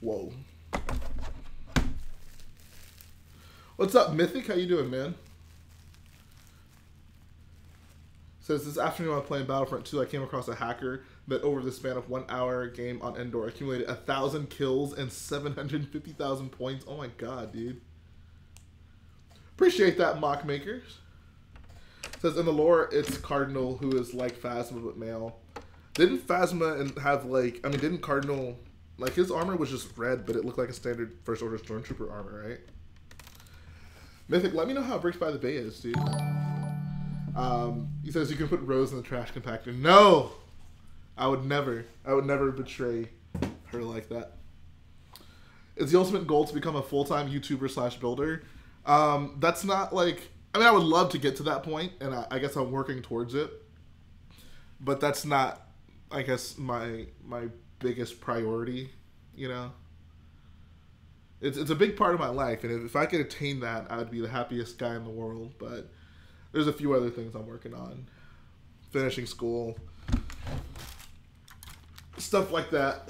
Whoa. What's up, Mythic? How you doing, man? Says this afternoon while playing Battlefront 2, I came across a hacker that over the span of one hour game on Endor accumulated a thousand kills and 750,000 points. Oh my god, dude. Appreciate that, MOC makers. Says in the lore, it's Cardinal who is like Phasma but male. Didn't Phasma and have like I mean didn't Cardinal like his armor was just red, but it looked like a standard first order stormtrooper armor, right? Mythic, let me know how Bricks by the Bay is, dude. Um, he says you can put Rose in the trash compactor. No, I would never. I would never betray her like that. Is the ultimate goal to become a full time YouTuber slash builder? Um, that's not like. I mean, I would love to get to that point, and I, I guess I'm working towards it. But that's not, I guess, my my biggest priority. You know. It's, it's a big part of my life, and if I could attain that, I would be the happiest guy in the world. But there's a few other things I'm working on, finishing school, stuff like that.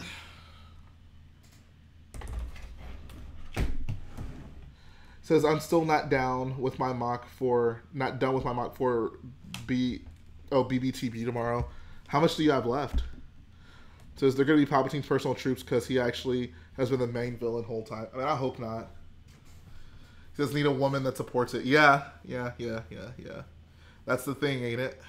Says I'm still not down with my MOC for not done with my MOC for B oh BBTB tomorrow. How much do you have left? Says they're gonna be Palpatine's personal troops because he actually has been the main villain whole time. I mean, I hope not. He says need a woman that supports it. Yeah, yeah, yeah, yeah, yeah. That's the thing, ain't it?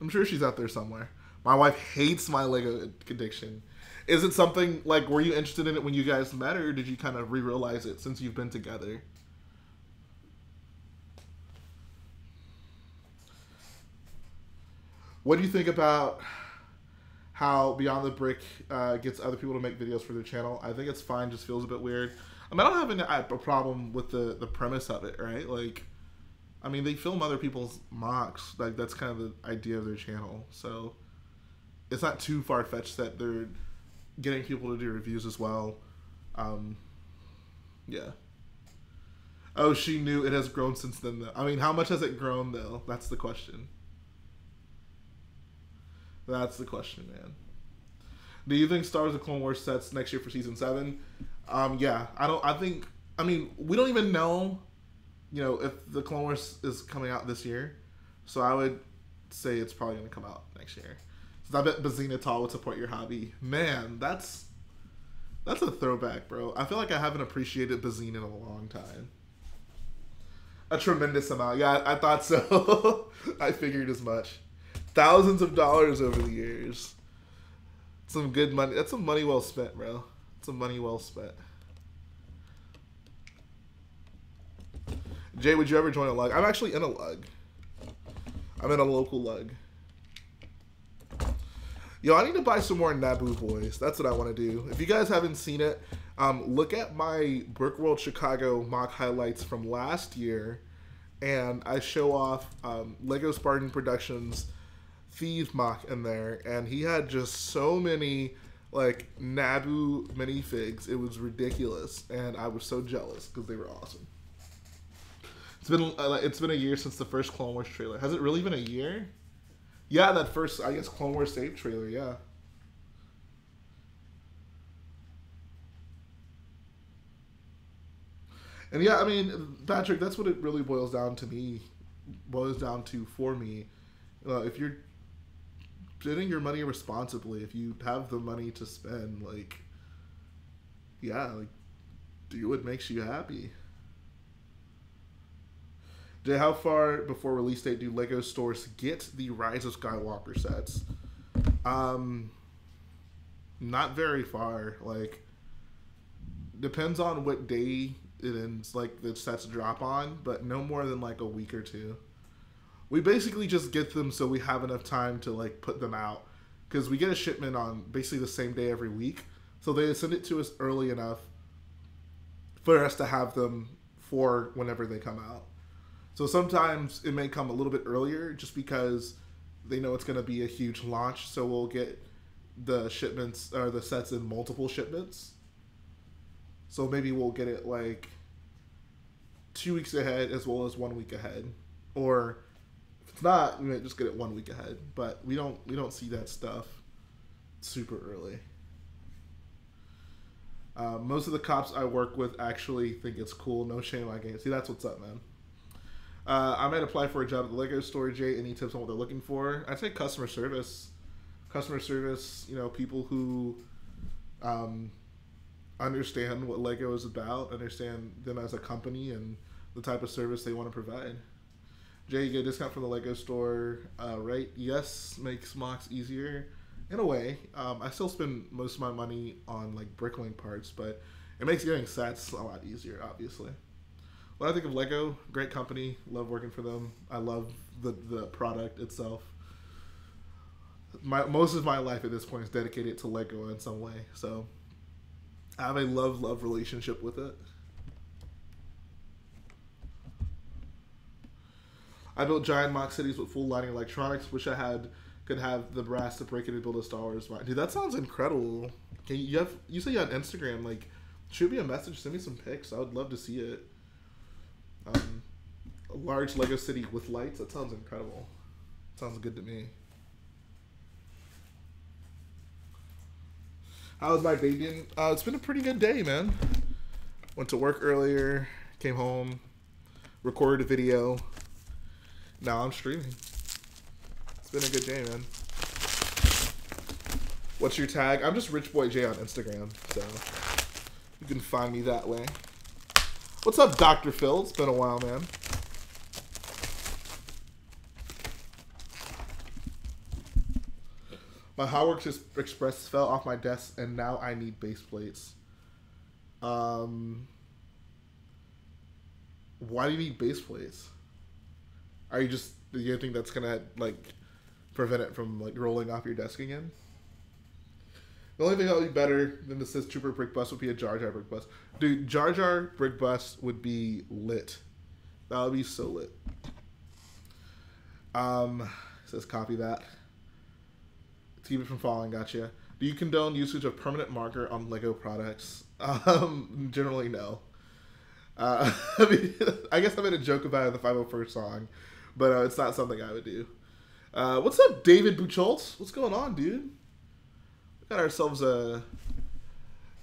I'm sure she's out there somewhere. My wife hates my Lego addiction. Is it something like were you interested in it when you guys met, or did you kind of re-realize it since you've been together? What do you think about how Beyond the Brick uh, gets other people to make videos for their channel? I think it's fine. Just feels a bit weird. I mean, I don't have any, a problem with the the premise of it, right? Like, I mean, they film other people's MOCs. Like that's kind of the idea of their channel. So it's not too far fetched that they're getting people to do reviews as well. Um, yeah. Oh, she knew it has grown since then. Though. I mean, how much has it grown though? That's the question. That's the question, man. Do you think Star Wars: The Clone Wars sets next year for season seven? Um, yeah, I don't. I think I mean, we don't even know, you know, if the Clone Wars is coming out this year. So I would say it's probably going to come out next year. I bet Bazine Netal would support your hobby. Man, that's that's a throwback, bro. I feel like I haven't appreciated Bazine in a long time. A tremendous amount. Yeah, I, I thought so. (laughs) I figured as much. Thousands of dollars over the years. Some good money. That's some money well spent, bro. Some money well spent. Jay, would you ever join a lug? I'm actually in a lug. I'm in a local lug. Yo, I need to buy some more Naboo boys. That's what I want to do. If you guys haven't seen it, um, look at my Brickworld Chicago MOC highlights from last year, and I show off um, Lego Spartan Productions Theed MOC in there, and he had just so many like Naboo minifigs. It was ridiculous, and I was so jealous because they were awesome. It's been uh, it's been a year since the first Clone Wars trailer. Has it really been a year? Yeah, that first, I guess, Clone Wars Save trailer, yeah. And yeah, I mean, Patrick, that's what it really boils down to me, boils down to for me. Uh, if you're spending your money responsibly, if you have the money to spend, like, yeah, like, do what makes you happy. Jay, how far before release date do Lego stores get the Rise of Skywalker sets? Um, not very far. Like, depends on what day it ends. Like the sets drop on, but no more than like a week or two. We basically just get them so we have enough time to like put them out because we get a shipment on basically the same day every week. So they send it to us early enough for us to have them for whenever they come out. So sometimes it may come a little bit earlier just because they know it's going to be a huge launch. So we'll get the shipments or the sets in multiple shipments. So maybe we'll get it like two weeks ahead as well as one week ahead. Or if it's not, we might just get it one week ahead. But we don't we don't see that stuff super early. Uh, most of the cops I work with actually think it's cool. No shame I game. See, that's what's up, man. Uh, I might apply for a job at the Lego store. Jay, any tips on what they're looking for? I'd say customer service. Customer service, you know, people who um, understand what Lego is about, understand them as a company, and the type of service they want to provide. Jay, you get a discount from the Lego store, uh, right? Yes, makes MOCs easier in a way. Um, I still spend most of my money on like Bricklink parts, but it makes getting sets a lot easier, obviously when I think of Lego, great company, love working for them. I love the the product itself. My most of my life at this point is dedicated to Lego in some way, so I have a love love relationship with it. I built giant MOC cities with full lighting electronics. Wish I had could have the brass to break it and build a Star Wars. mine. Dude, that sounds incredible. Can you, have you say you on Instagram? Like, shoot me a message, send me some pics. I would love to see it. Um, a large Lego city with lights. That sounds incredible. Sounds good to me. How was my baby? Uh, it's been a pretty good day, man. Went to work earlier, came home, recorded a video. Now I'm streaming. It's been a good day, man. What's your tag? I'm just Rich Boy J on Instagram, so you can find me that way. What's up, Dr. Phil? It's been a while, man. My Hogwarts Express fell off my desk, and now I need base plates. Um, why do you need base plates? Are you just do you think that's gonna like prevent it from like rolling off your desk again? The only thing that would be better than the Sith Trooper Brick Bus would be a Jar Jar Brick Bus. Dude, Jar Jar Brick Bus would be lit. That would be so lit. Um, says copy that. keep it from falling, gotcha. Do you condone usage of permanent marker on Lego products? Um, generally no. Uh, (laughs) I mean, (laughs) I guess I made a joke about it in the 501st song, but uh, it's not something I would do. Uh, what's up, David Buchholz? What's going on, dude? Got ourselves a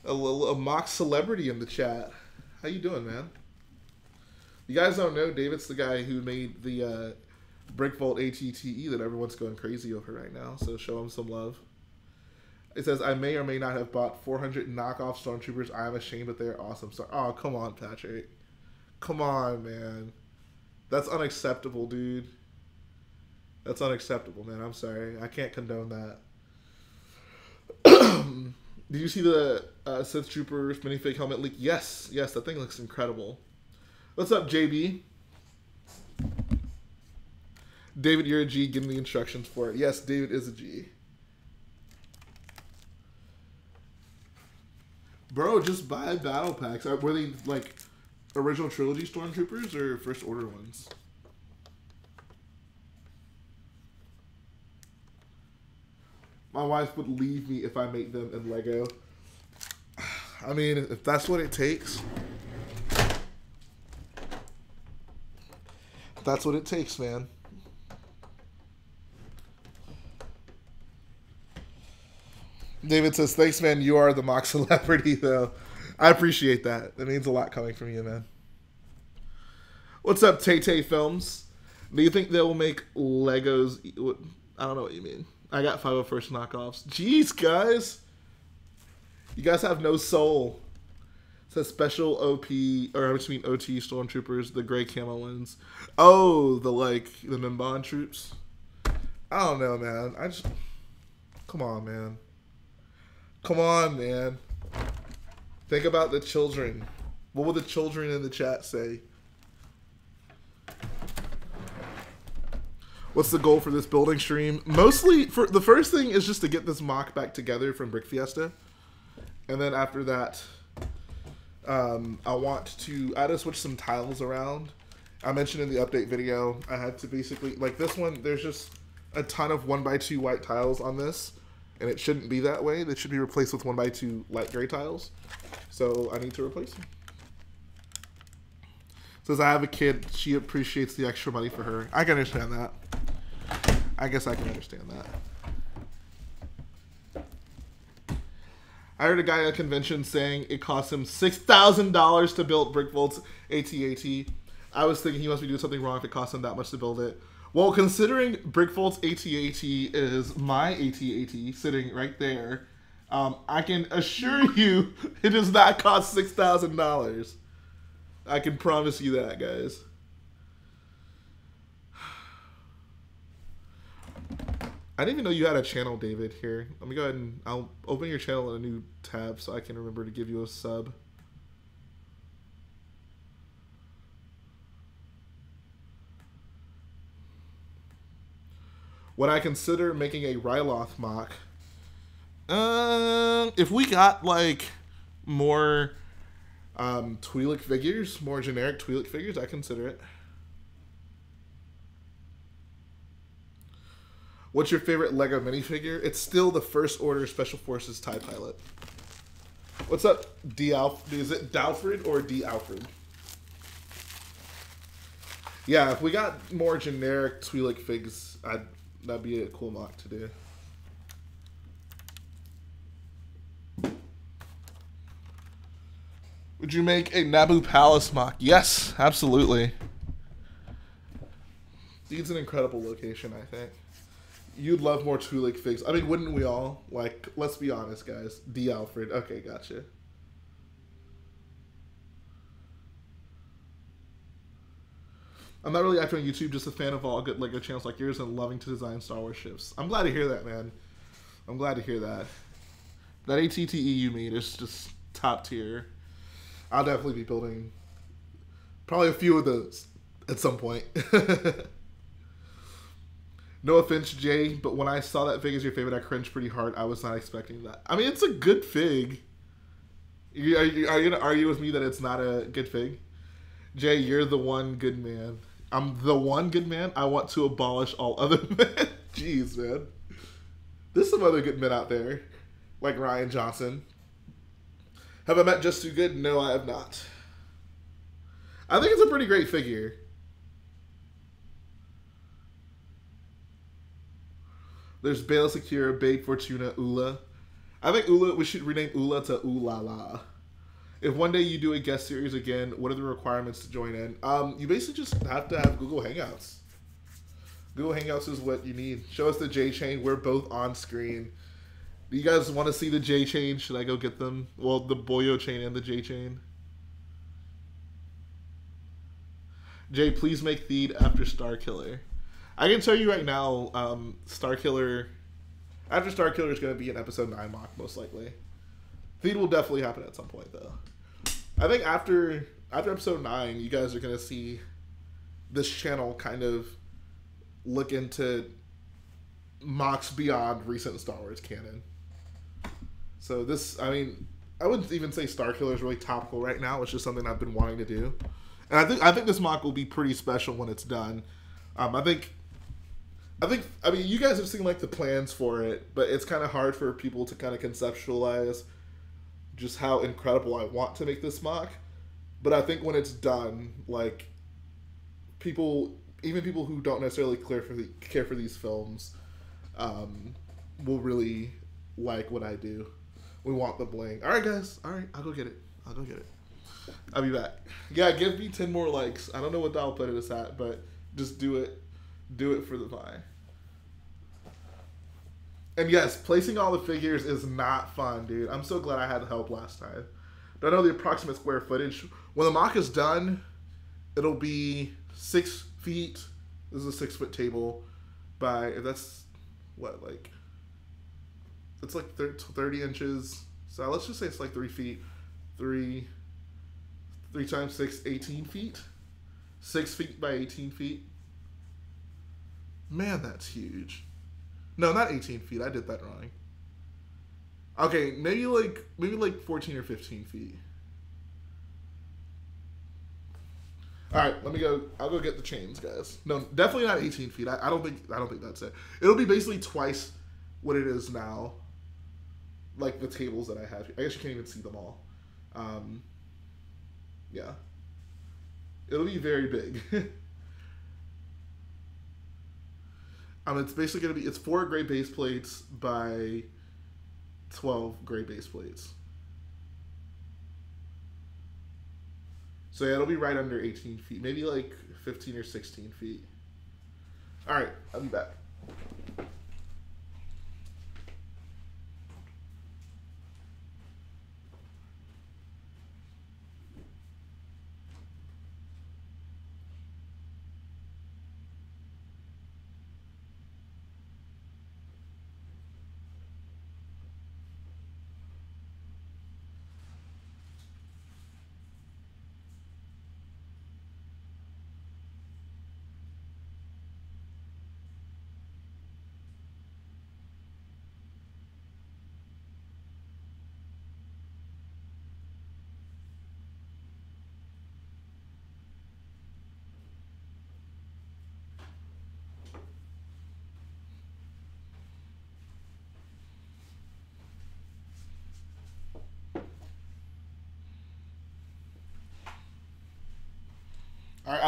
a, a MOC celebrity in the chat. How you doing, man? You guys don't know David's the guy who made the uh, Brickvault ATTE that everyone's going crazy over right now. So show him some love. It says, I may or may not have bought 400 knockoff Stormtroopers. I am ashamed, but they're awesome. So, oh, come on, Patrick. Come on, man. That's unacceptable, dude. That's unacceptable, man. I'm sorry. I can't condone that. (coughs) Did you see the uh, Sith Troopers minifig helmet leak? Yes, yes, that thing looks incredible. What's up, JB? David, you're a G. Give me the instructions for it. Yes, David is a G. Bro, just buy battle packs. Were they like original trilogy stormtroopers or first order ones? My wife would leave me if I make them in Lego. (sighs) I mean, if that's what it takes. That's what it takes, man. David says, "Thanks, man. You are the MOC (laughs) celebrity, though. I appreciate that. It means a lot coming from you, man." What's up, Tay Tay Films? Do you think they will make Legos? I don't know what you mean. I got 501st knockoffs. Jeez, guys. You guys have no soul. It says special OP, or I just mean OT stormtroopers, the gray camo ones. Oh, the like, the Mimban troops. I don't know, man. I just. Come on, man. Come on, man. Think about the children. What will the children in the chat say? What's the goal for this building stream? Mostly, for the first thing is just to get this MOC back together from Brick Fiesta, and then after that, um, I want to add to switch some tiles around. I mentioned in the update video, I had to basically like this one. There's just a ton of one by two white tiles on this, and it shouldn't be that way. They should be replaced with one by two light gray tiles. So I need to replace them. Says I have a kid. She appreciates the extra money for her. I can understand that. I guess I can understand that. I heard a guy at a convention saying it cost him six thousand dollars to build Brickvault's ATAT. I was thinking he must be doing something wrong if it cost him that much to build it. Well, considering Brickvault's ATAT is my ATAT sitting right there, um, I can assure (laughs) you it does not cost six thousand dollars. I can promise you that, guys. I didn't even know you had a channel, David. Here, let me go ahead and I'll open your channel in a new tab so I can remember to give you a sub. Would I consider making a Ryloth MOC? Uh, if we got like more um, Twi'lek figures, more generic Twi'lek figures, I consider it. What's your favorite Lego minifigure? It's still the First Order Special Forces TIE Pilot. What's up, D. Alf? Is it Dalfred or D. Alfred? Yeah, if we got more generic Twi'lek figs, I'd that'd be a cool MOC to do. Would you make a Naboo Palace MOC? Yes, absolutely. It's an incredible location, I think. You'd love more Twi'lek figs. I mean, wouldn't we all? Like, let's be honest, guys. D. Alfred. Okay, gotcha. I'm not really active on YouTube, just a fan of all good Lego channels like yours and loving to design Star Wars ships. I'm glad to hear that, man. I'm glad to hear that. That ATTE you made is just top tier. I'll definitely be building probably a few of those at some point. (laughs) no offense, Jay, but when I saw that fig as your favorite, I cringed pretty hard. I was not expecting that. I mean, it's a good fig. Are you, are you, gonna argue with me that it's not a good fig? Jay, you're the one good man. I'm the one good man. I want to abolish all (laughs) other men. Jeez, man. There's some other good men out there, like Rian Johnson. Have I met Just Too Good? No, I have not. I think it's a pretty great figure. There's Bail Secure, Bib Fortuna, Oola. I think Oola, we should rename Oola to Ooh La La. if one day you do a guest series again, what are the requirements to join in? Um, you basically just have to have Google Hangouts. Google Hangouts is what you need. Show us the J chain. We're both on screen. Do you guys want to see the J chain? Should I go get them? Well, the Boyo chain and the J chain. Jay, please make Theed after Starkiller. I can tell you right now, um, Starkiller. After Starkiller is going to be an episode nine MOC, most likely. Theed will definitely happen at some point, though. I think after after episode nine, you guys are going to see this channel kind of look into MOCs beyond recent Star Wars canon. So this, I mean, I wouldn't even say Starkiller is really topical right now. It's just something I've been wanting to do, and I think I think this MOC will be pretty special when it's done. Um, I think, I think, I mean, you guys have seen like the plans for it, but it's kind of hard for people to kind of conceptualize just how incredible I want to make this MOC. But I think when it's done, like people, even people who don't necessarily care for the, care for these films, um, will really like what I do. We want the bling. All right, guys. All right, I'll go get it. I'll go get it. I'll be back. Yeah, give me ten more likes. I don't know what output is at, but just do it. Do it for the pie. And yes, placing all the figures is not fun, dude. I'm so glad I had help last time. Don't know the approximate square footage. When the MOC is done, it'll be six feet. This is a six foot table by if that's what like it's like 30 inches. So let's just say it's like three feet. Three, three times six, 18 feet. Six feet by 18 feet. Man, that's huge. No, not 18 feet. I did that wrong. Okay, maybe like maybe like 14 or 15 feet. All right, let me go. I'll go get the chains, guys. No, definitely not 18 feet. I, I don't think I don't think that's it. It'll be basically twice what it is now. Like the tables that I have. I guess you can't even see them all. Um, yeah. It'll be very big. (laughs) um, it's basically gonna be it's four gray base plates by twelve gray base plates. So yeah, it'll be right under 18 feet, maybe like 15 or 16 feet. All right, I'll be back.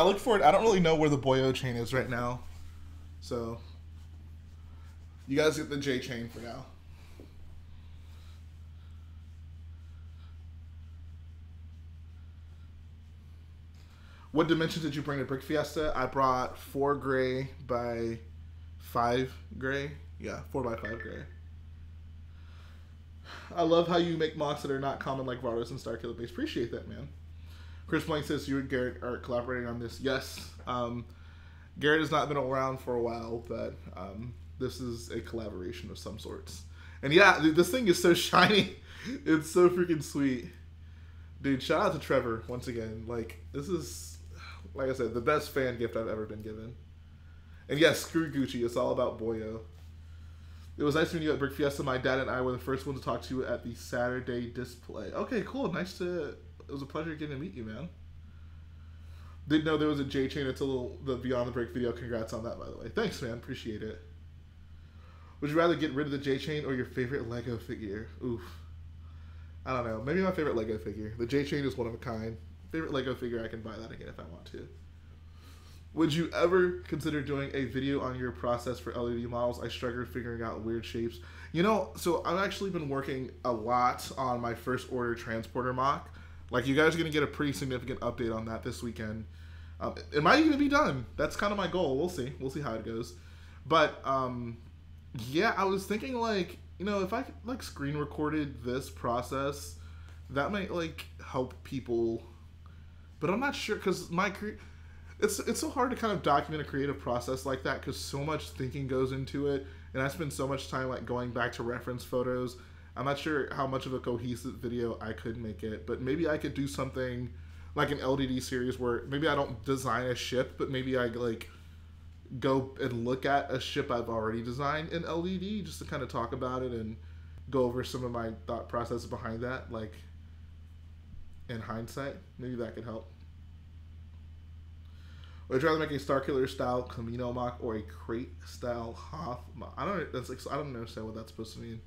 Look forward. I don't really know where the Boyo chain is right now, so you guys get the J chain for now. What dimensions did you bring to Brick Fiesta? I brought four gray by five gray. Yeah, four by five gray. I love how you make MOCs that are not common like Vardos and Starkiller base. Appreciate that, man. Chris Blank says you and Garrett are collaborating on this. Yes. Um, Garrett has not been around for a while, but um, this is a collaboration of some sorts. And yeah, dude, this thing is so (laughs) shiny. It's so freaking sweet. Dude, shout out to Trevor once again. Like, this is, like I said, the best fan gift I've ever been given. And yes, screw Gucci. It's all about Boyo. It was nice meeting you at Brick Fiesta. My dad and I were the first ones to talk to you at the Saturday display. Okay, cool. Nice to it was a pleasure getting to meet you, man. Didn't know there was a J chain until the Beyond the Brick video. Congrats on that, by the way. Thanks, man. Appreciate it. Would you rather get rid of the J chain or your favorite Lego figure? Oof. I don't know. Maybe my favorite Lego figure. The J chain is one of a kind. Favorite Lego figure, I can buy that again if I want to. Would you ever consider doing a video on your process for LED models? I struggled figuring out weird shapes. You know, so I've actually been working a lot on my first order transporter MOC Like you guys are gonna get a pretty significant update on that this weekend. Um, it might even be done. That's kind of my goal. We'll see. We'll see how it goes. But um, yeah, I was thinking like you know if I like screen recorded this process, that might like help people. But I'm not sure because my cre- it's it's so hard to kind of document a creative process like that because so much thinking goes into it, and I spend so much time like going back to reference photos. I'm not sure how much of a cohesive video I could make it, but maybe I could do something like an LDD series where maybe I don't design a ship, but maybe I like go and look at a ship I've already designed in LDD just to kind of talk about it and go over some of my thought process behind that, like in hindsight. Maybe that could help. Would you rather make a Starkiller style Kamino MOC or a Crait style Hoth MOC? I don't. That's like I don't understand what that's supposed to mean.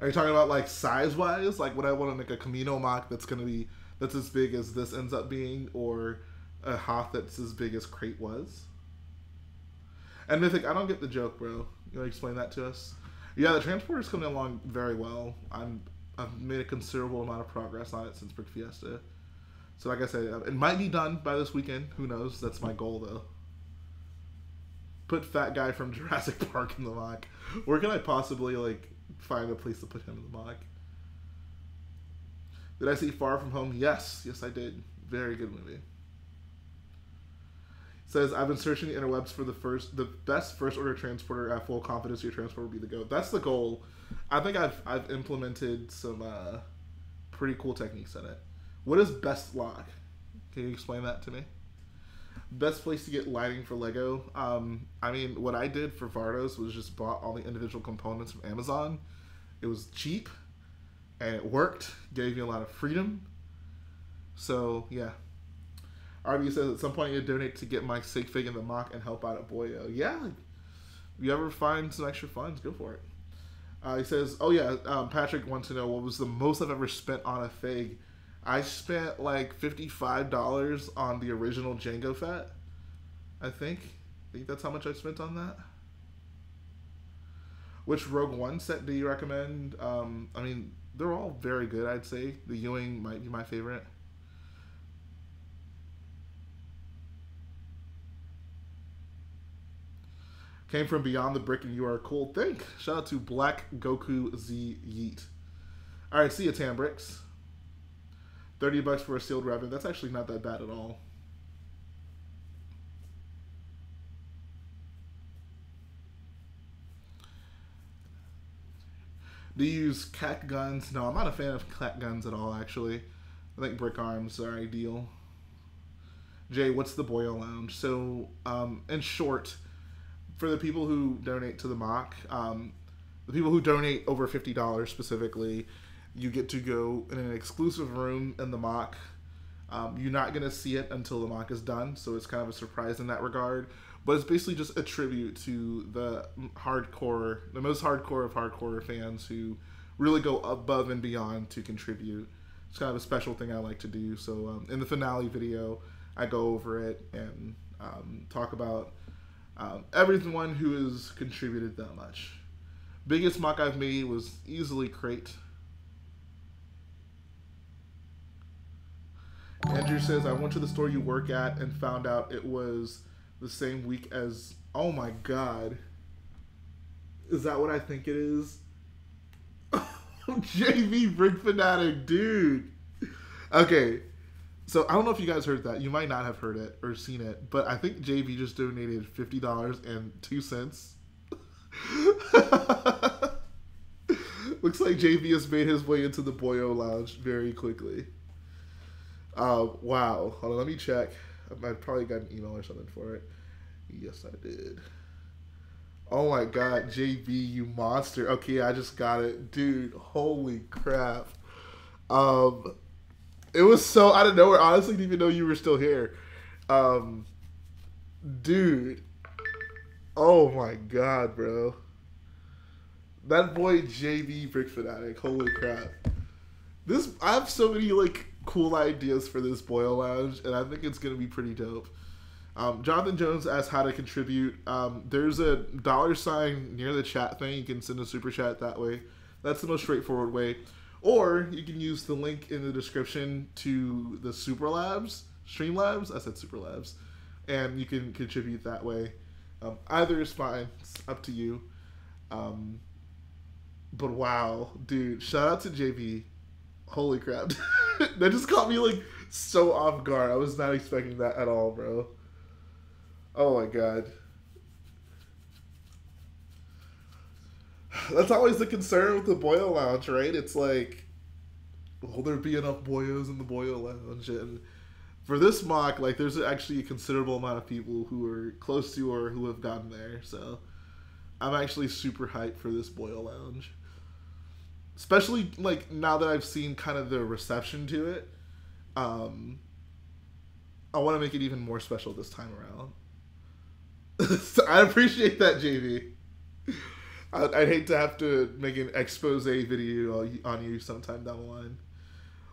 Are you talking about like size wise? Like, would I want to make a Kamino MOC that's gonna be that's as big as this ends up being, or a Hoth that's as big as Crait was? And Mythic, I don't get the joke, bro. You want to explain that to us? Yeah, the transporter's coming along very well. I'm I've made a considerable amount of progress on it since Brick Fiesta. So like I said, uh, it might be done by this weekend. Who knows? That's my goal though. Put fat guy from Jurassic (laughs) Park in the MOC. Where can I possibly like find a place to put him in the MOC? Did I see Far From Home? Yes, yes I did. Very good movie. Says I've been searching the interwebs for the first, the best first order transporter. at full confidence your transporter will be the go. That's the goal. I think I've I've implemented some uh, pretty cool techniques in it. What is Best-Lock? Can you explain that to me? Best place to get lighting for Lego. Um, I mean, what I did for Vardos was just bought all the individual components from Amazon. It was cheap, and it worked. Gave me a lot of freedom. So yeah. RB says at some point you donate to get my sig fig in the MOC and help out at Boyo. Yeah. If you ever find some extra funds, go for it. Uh, he says, "Oh yeah, um, Patrick wants to know what was the most I've ever spent on a fig. I spent like fifty-five dollars on the original Jango Fett. I think. I think that's how much I spent on that. Which Rogue One set do you recommend? Um, I mean, they're all very good. I'd say the U-wing might be my favorite. Came from beyond the brick and you are cool. Thank. Shout out to Black Goku Z Yeet. All right, see you, Tambrix. 30 bucks for a sealed Revan. That's actually not that bad at all. Do you use cat guns? No, I'm not a fan of cat guns at all, actually. I think brick arms are ideal. Jay, what's the Boyo Lounge? So, um, in short, for the people who donate to the MOC, um, the people who donate over fifty dollars specifically, you get to go in an exclusive room in the MOC. Um, you're not gonna see it until the MOC is done, so it's kind of a surprise in that regard. But it's basically just a tribute to the hardcore, the most hardcore of hardcore fans who really go above and beyond to contribute. It's kind of a special thing I like to do. So um, in the finale video, I go over it and um, talk about um, everyone who has contributed that much. Biggest MOC I've made was easily Crait. Andrew says, I went to the store you work at and found out it was the same week as. Oh my god. Is that what I think it is? (laughs) JV Brick Fanatic, dude. Okay, so I don't know if you guys heard that. You might not have heard it or seen it, but I think JV just donated fifty dollars and two cents. (laughs) Looks like JV has made his way into the Boyo Lounge very quickly. Uh, wow. Hold on, let me check. I probably got an email or something for it. Yes, I did. Oh my god, JV, you monster. Okay, I just got it. Dude, holy crap. Um, it was so out of nowhere. Honestly, didn't even know you were still here. Um, dude. Oh my god, bro. That boy JV Brick Fanatic. Holy crap. This I have so many like cool ideas for this Boyo Lounge, and I think it's gonna be pretty dope. Um, Jonathan Jones asked how to contribute. Um, there's a dollar sign near the chat thing. You can send a super chat that way. That's the most straightforward way. Or you can use the link in the description to the Super Labs, Streamlabs. I said Super Labs, and you can contribute that way. Um, either is fine. It's up to you. Um, but wow, dude! Shout out to JB. Holy crap! (laughs) (laughs) that just caught me like so off guard. I was not expecting that at all, bro. Oh my god. That's always the concern with the Boyo Lounge, right? It's like, will there be enough boyos in the Boyo Lounge? And for this MOC, like, there's actually a considerable amount of people who are close to or who have gotten there. So I'm actually super hyped for this Boyo Lounge. Especially, like, now that I've seen kind of the reception to it. Um, I want to make it even more special this time around. (laughs) so I appreciate that, JV. I'd, I'd, hate to have to make an expose video on you sometime down the line.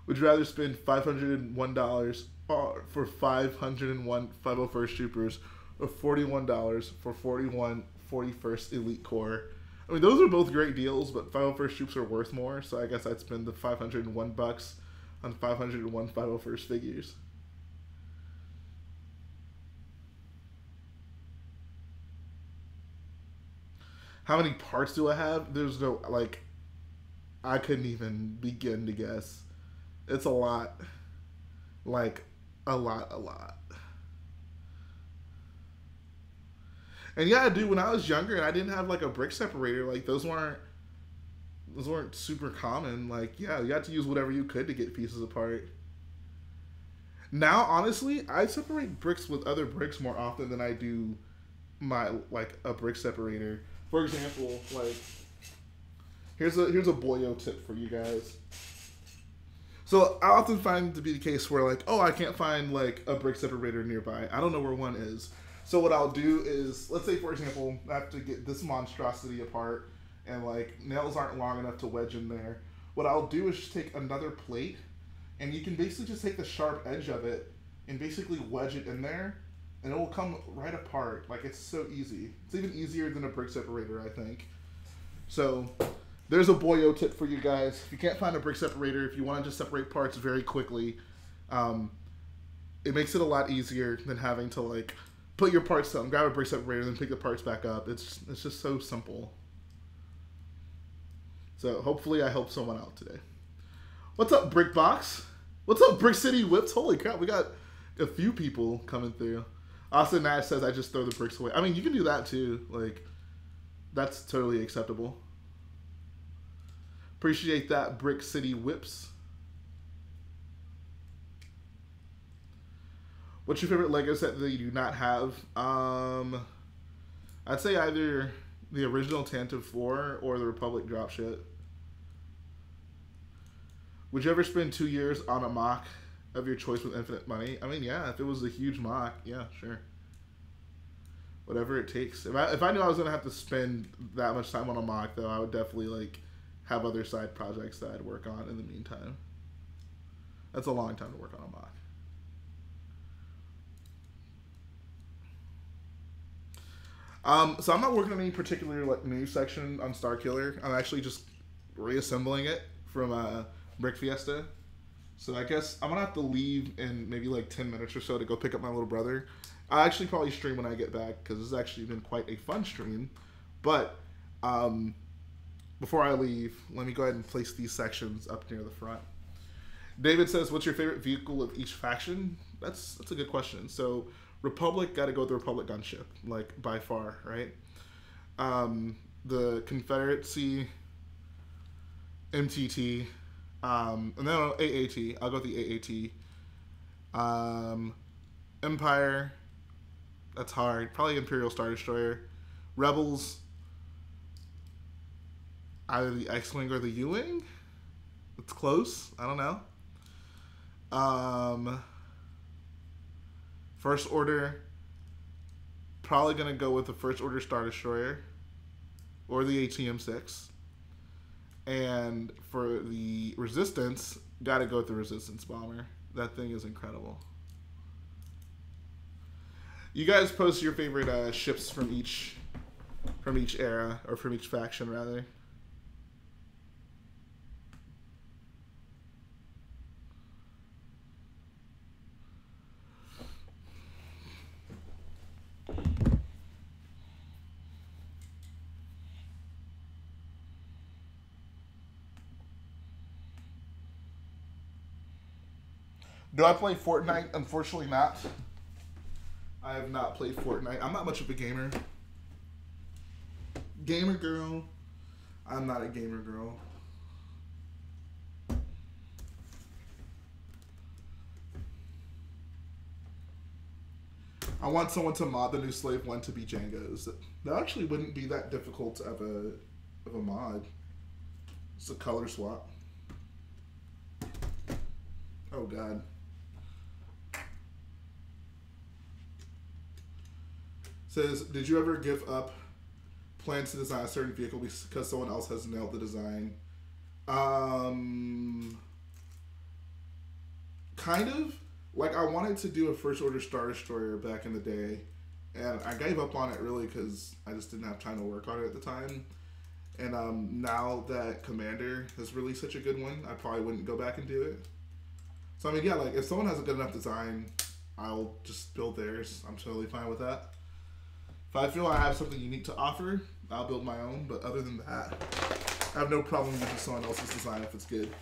Would you rather spend $501 for 501 501st Troopers or $41 for 41 41st Elite Corps? I mean, those are both great deals, but 501st Troops are worth more, so I guess I'd spend the 501 bucks on 501 501st figures. How many parts do I have? There's no like I couldn't even begin to guess. It's a lot. Like a lot, a lot. And yeah, dude, when I was younger and I didn't have like a brick separator, like those weren't those weren't super common. Like, yeah, you had to use whatever you could to get pieces apart. Now, honestly, I separate bricks with other bricks more often than I do my like a brick separator. For example, like here's a here's a boyo tip for you guys. So I often find to be the case where like, oh, I can't find like a brick separator nearby. I don't know where one is. So what I'll do is, let's say for example, I have to get this monstrosity apart and like nails aren't long enough to wedge in there. What I'll do is just take another plate, and you can basically just take the sharp edge of it and basically wedge it in there, and it will come right apart. Like it's so easy. It's even easier than a brick separator, I think. So there's a boyo tip for you guys. If you can't find a brick separator, if you want to just separate parts very quickly, um, it makes it a lot easier than having to like put your parts down, grab a brick separator, then pick the parts back up. It's it's just so simple. So hopefully I help someone out today. What's up, Brickbox? What's up, Brick City Whips? Holy crap, we got a few people coming through. Austin Nash says I just throw the bricks away. I mean, you can do that too. Like, that's totally acceptable. Appreciate that, Brick City Whips. What's your favorite Lego set that you do not have? Um, I'd say either the original Tantive 4 or the Republic dropship. Would you ever spend two years on a MOC of your choice with infinite money? I mean, yeah, if it was a huge MOC, yeah, sure. Whatever it takes. If I if I knew I was gonna have to spend that much time on a MOC, though, I would definitely like have other side projects that I'd work on in the meantime. That's a long time to work on a MOC. Um, so I'm not working on any particular like new section on Starkiller. I'm actually just reassembling it from uh, Brick Fiesta. So I guess I'm gonna have to leave in maybe like 10 minutes or so to go pick up my little brother. I'll actually probably stream when I get back because it's actually been quite a fun stream. But um, before I leave, let me go ahead and place these sections up near the front. David says, "What's your favorite vehicle of each faction?" That's that's a good question. So Republic got to go with the Republic gunship, like by far, right? Um, the Confederacy, MTT, um, and then AAT. I'll go with the AAT. Um, Empire, that's hard. Probably Imperial Star Destroyer. Rebels, either the X-wing or the U-wing. It's close. I don't know. Um, First Order, probably going to go with the First Order Star Destroyer or the AT-M6. And for the Resistance, got to go with the Resistance Bomber. That thing is incredible. You guys post your favorite uh, ships from each from each era or from each faction rather. Do I play Fortnite? Unfortunately, not. I have not played Fortnite. I'm not much of a gamer. Gamer girl. I'm not a gamer girl. I want someone to mod the new Slave One to be Jango's. That actually wouldn't be that difficult of a of a mod. It's a color swap. Oh god. Says, did you ever give up plans to design a certain vehicle because someone else has nailed the design? Um, kind of. Like I wanted to do a first order Star Destroyer back in the day, and I gave up on it really because I just didn't have time to work on it at the time. And um, now that Commander has released such a good one, I probably wouldn't go back and do it. So I mean, yeah, like if someone has a good enough design, I'll just build theirs. I'm totally fine with that. If I feel I have something unique to offer, I'll build my own. But other than that, I have no problem using someone else's design if it's good.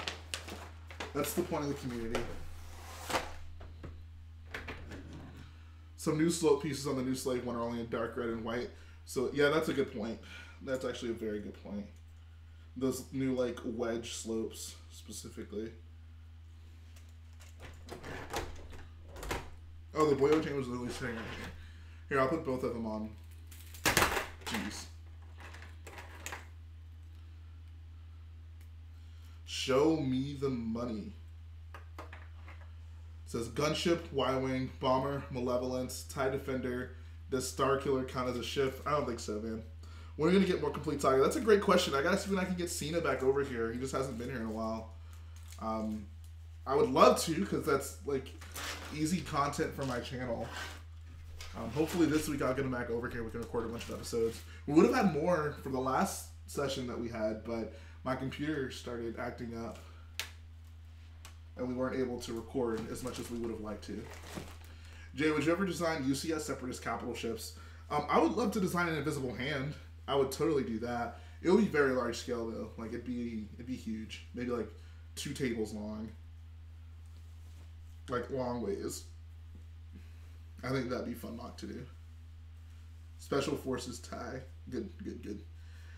That's the point of the community. Some new slope pieces on the new slave one are only in dark red and white. So yeah, that's a good point. That's actually a very good point. Those new like wedge slopes specifically. Oh, the Boyo chain was literally sitting right here. Here, I'll put both of them on. Jeez. Show me the money. It says gunship, Y-wing, bomber, malevolence, tie defender. Does Starkiller count as a ship? I don't think so, man. When are we gonna get more complete saga? That's a great question. I gotta see when I can get Cena back over here. He just hasn't been here in a while. Um, I would love to because that's like easy content for my channel. Um, hopefully this week I'll get him back over here. We can record a bunch of episodes. We would have had more for the last session that we had, but my computer started acting up, and we weren't able to record as much as we would have liked to. Jay, would you ever design UCS separatist capital ships? Um, I would love to design an invisible hand. I would totally do that. It would be very large scale though. Like it'd be it'd be huge. Maybe like two tables long. Like long ways. I think that'd be fun MOC to do. Special Forces tie. Good, good, good.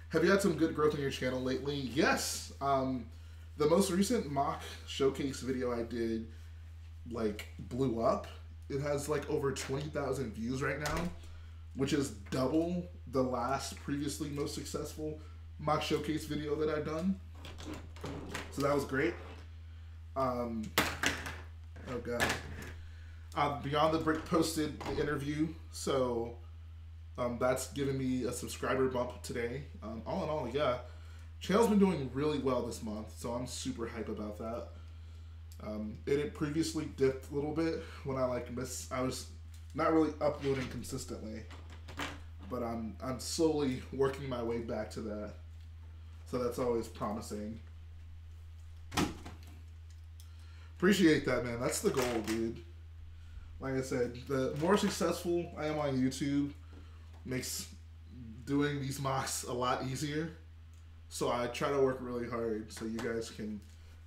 Have you had some good growth on your channel lately? Yes. Um, the most recent MOC showcase video I did, like, blew up. It has like over 20,000 views right now, which is double the last previously most successful MOC showcase video that I've done. So that was great. Um, oh god. Uh, Beyond the Brick posted the interview, so um, that's given me a subscriber bump today. Um, all in all, yeah, channel's been doing really well this month, so I'm super hype about that. Um, it had previously dipped a little bit when I like miss. I was not really uploading consistently, but I'm I'm slowly working my way back to that. So that's always promising. Appreciate that, man. That's the goal, dude like I said, the more successful I am on YouTube makes doing these MOCs a lot easier. So I try to work really hard so you guys can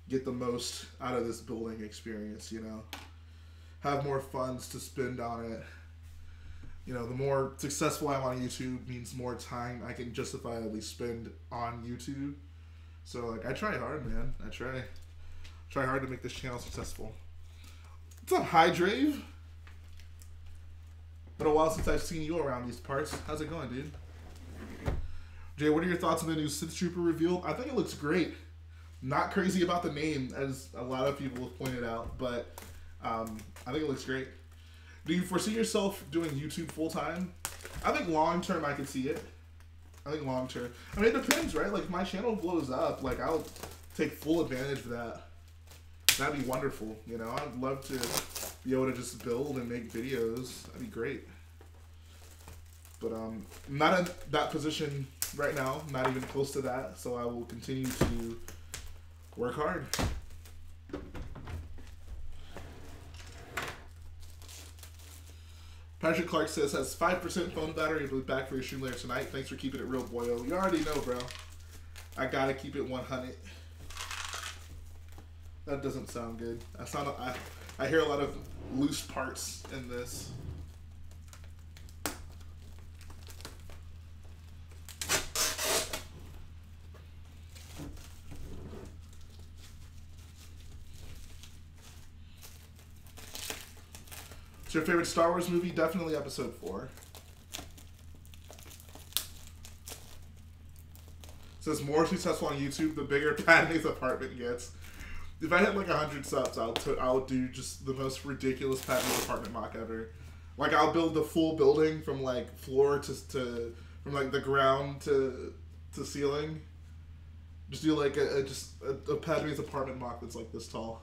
get the most out of this building experience, you know. Have more funds to spend on it. You know, the more successful I am on YouTube means more time I can justifiably spend on YouTube. So like I try hard, man. I try try hard to make this channel successful. What's up, Hydrave? Been a while since I've seen you around these parts. How's it going, dude? Jay, what are your thoughts on the new Sith Trooper reveal? I think it looks great. Not crazy about the name, as a lot of people have pointed out, but um, I think it looks great. Do you foresee yourself doing YouTube full time? I think long term I could see it. I think long term. I mean, it depends, right? Like, if my channel blows up, like, I'll take full advantage of that. That'd be wonderful, you know? I'd love to be able to just build and make videos. That'd be great. But um, I'm not in that position right now. Not even close to that. So I will continue to work hard. Patrick Clark says has five percent phone battery. Will be back for your stream later tonight. Thanks for keeping it real, boyo. You already know, bro. I gotta keep it 100. That doesn't sound good. I sound I I hear a lot of loose parts in this. What's your favorite Star Wars movie? Definitely Episode Four. says more successful on YouTube, the bigger (laughs) Padme's apartment gets. If I hit like hundred subs, I'll t- I'll do just the most ridiculous Padme's apartment MOC ever. Like I'll build the full building from like floor to to from like the ground to to ceiling. Just do like a, a just a, a Padme's apartment MOC that's like this tall.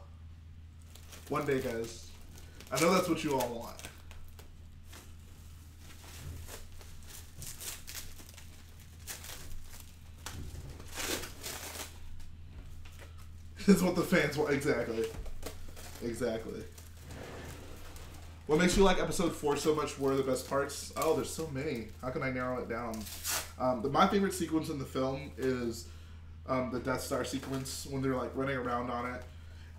One day, guys. I know that's what you all want. (laughs) Is what the fans want. Exactly. Exactly. What makes you like episode four so much? What are the best parts? Oh, there's so many. How can I narrow it down? Um, the, my favorite sequence in the film is um, the Death Star sequence when they're like running around on it.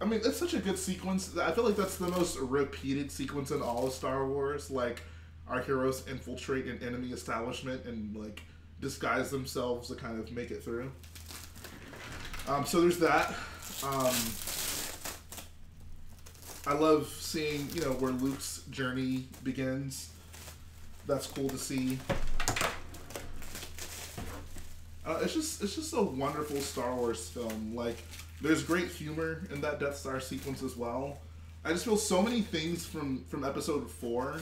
I mean, it's such a good sequence. I feel like that's the most repeated sequence in all of Star Wars. Like, our heroes infiltrate an enemy establishment and like disguise themselves to kind of make it through. Um, so there's that. Um, I love seeing, you know, where Luke's journey begins. That's cool to see. Uh, it's just it's just a wonderful Star Wars film. Like, there's great humor in that Death Star sequence as well. I just feel so many things from from Episode Four,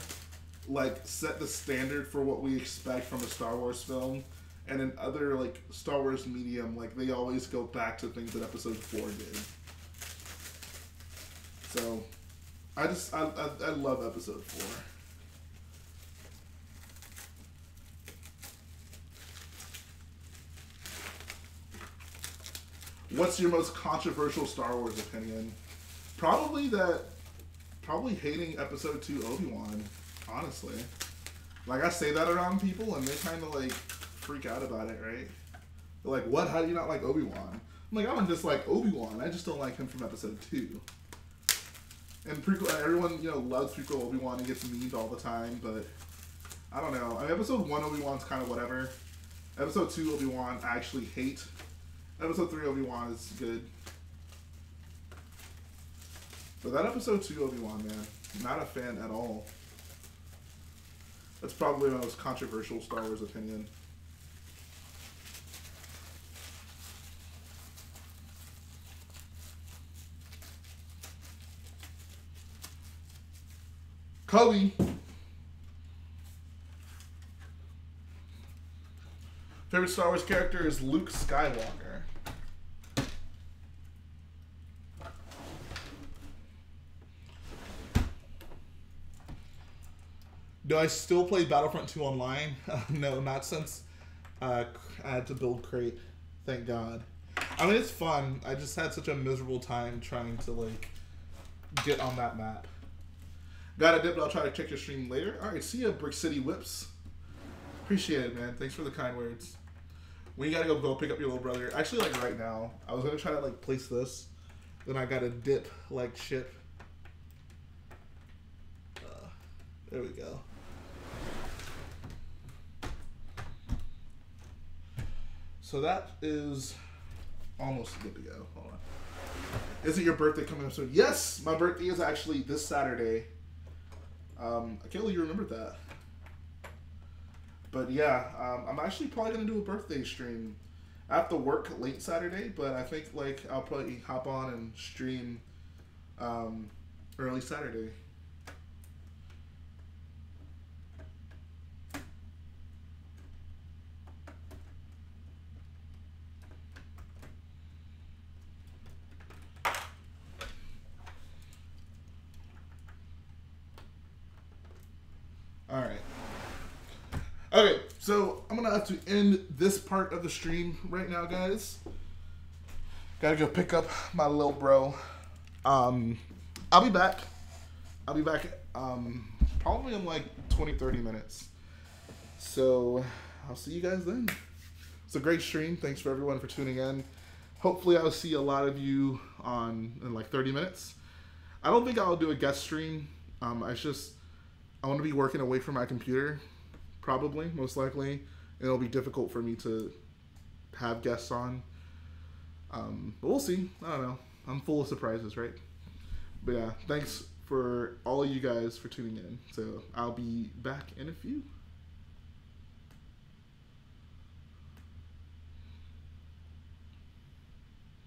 like set the standard for what we expect from a Star Wars film and in other like Star Wars medium, like they always go back to things that Episode Four did. So, I just I I, I love Episode Four. What's your most controversial Star Wars opinion? Probably that. Probably hating Episode Two Obi Wan. Honestly, like I say that around people, and they kind of like freak out about it, right? They're like, what? How do you not like Obi Wan? I'm like, I don't dislike Obi Wan. I just don't like him from episode two. And prequel, uh, everyone you know loves prequel Obi Wan and gets memed all the time, but I don't know. I mean, episode one Obi Wan's kind of whatever. Episode two Obi Wan I actually hate. Episode three Obi Wan is good. But that episode two Obi Wan man, not a fan at all. That's probably my most controversial Star Wars opinion. Kobe. Favorite Star Wars character is Luke Skywalker. Do I still play Battlefront 2 online? Uh, (laughs) no, not since uh, I had to build Crait. Thank God. I mean, it's fun. I just had such a miserable time trying to like get on that map. Got a dip, I'll try to check your stream later. All right, see ya, Brick City Whips. Appreciate it, man. Thanks for the kind words. You gotta go, go pick up your little brother. Actually, like right now, I was gonna try to like place this, then I gotta dip like shit. Uh, there we go. So that is almost good to go. Hold on. Is it your birthday coming up soon? Yes, my birthday is actually this Saturday. Um, I can't believe you remembered that. But yeah, um, I'm actually probably gonna do a birthday stream. I have to work late Saturday, but I think like I'll probably hop on and stream um, early Saturday. All right. Okay, so I'm gonna have to end this part of the stream right now, guys. Gotta go pick up my little bro. Um, I'll be back. I'll be back um, probably in like 20, 30 minutes. So I'll see you guys then. It's a great stream. Thanks for everyone for tuning in. Hopefully, I'll see a lot of you on in like 30 minutes. I don't think I'll do a guest stream. Um, I just I want to be working away from my computer, probably most likely. It'll be difficult for me to have guests on. Um, but we'll see. I don't know. I'm full of surprises, right? But yeah, thanks for all of you guys for tuning in. So I'll be back in a few.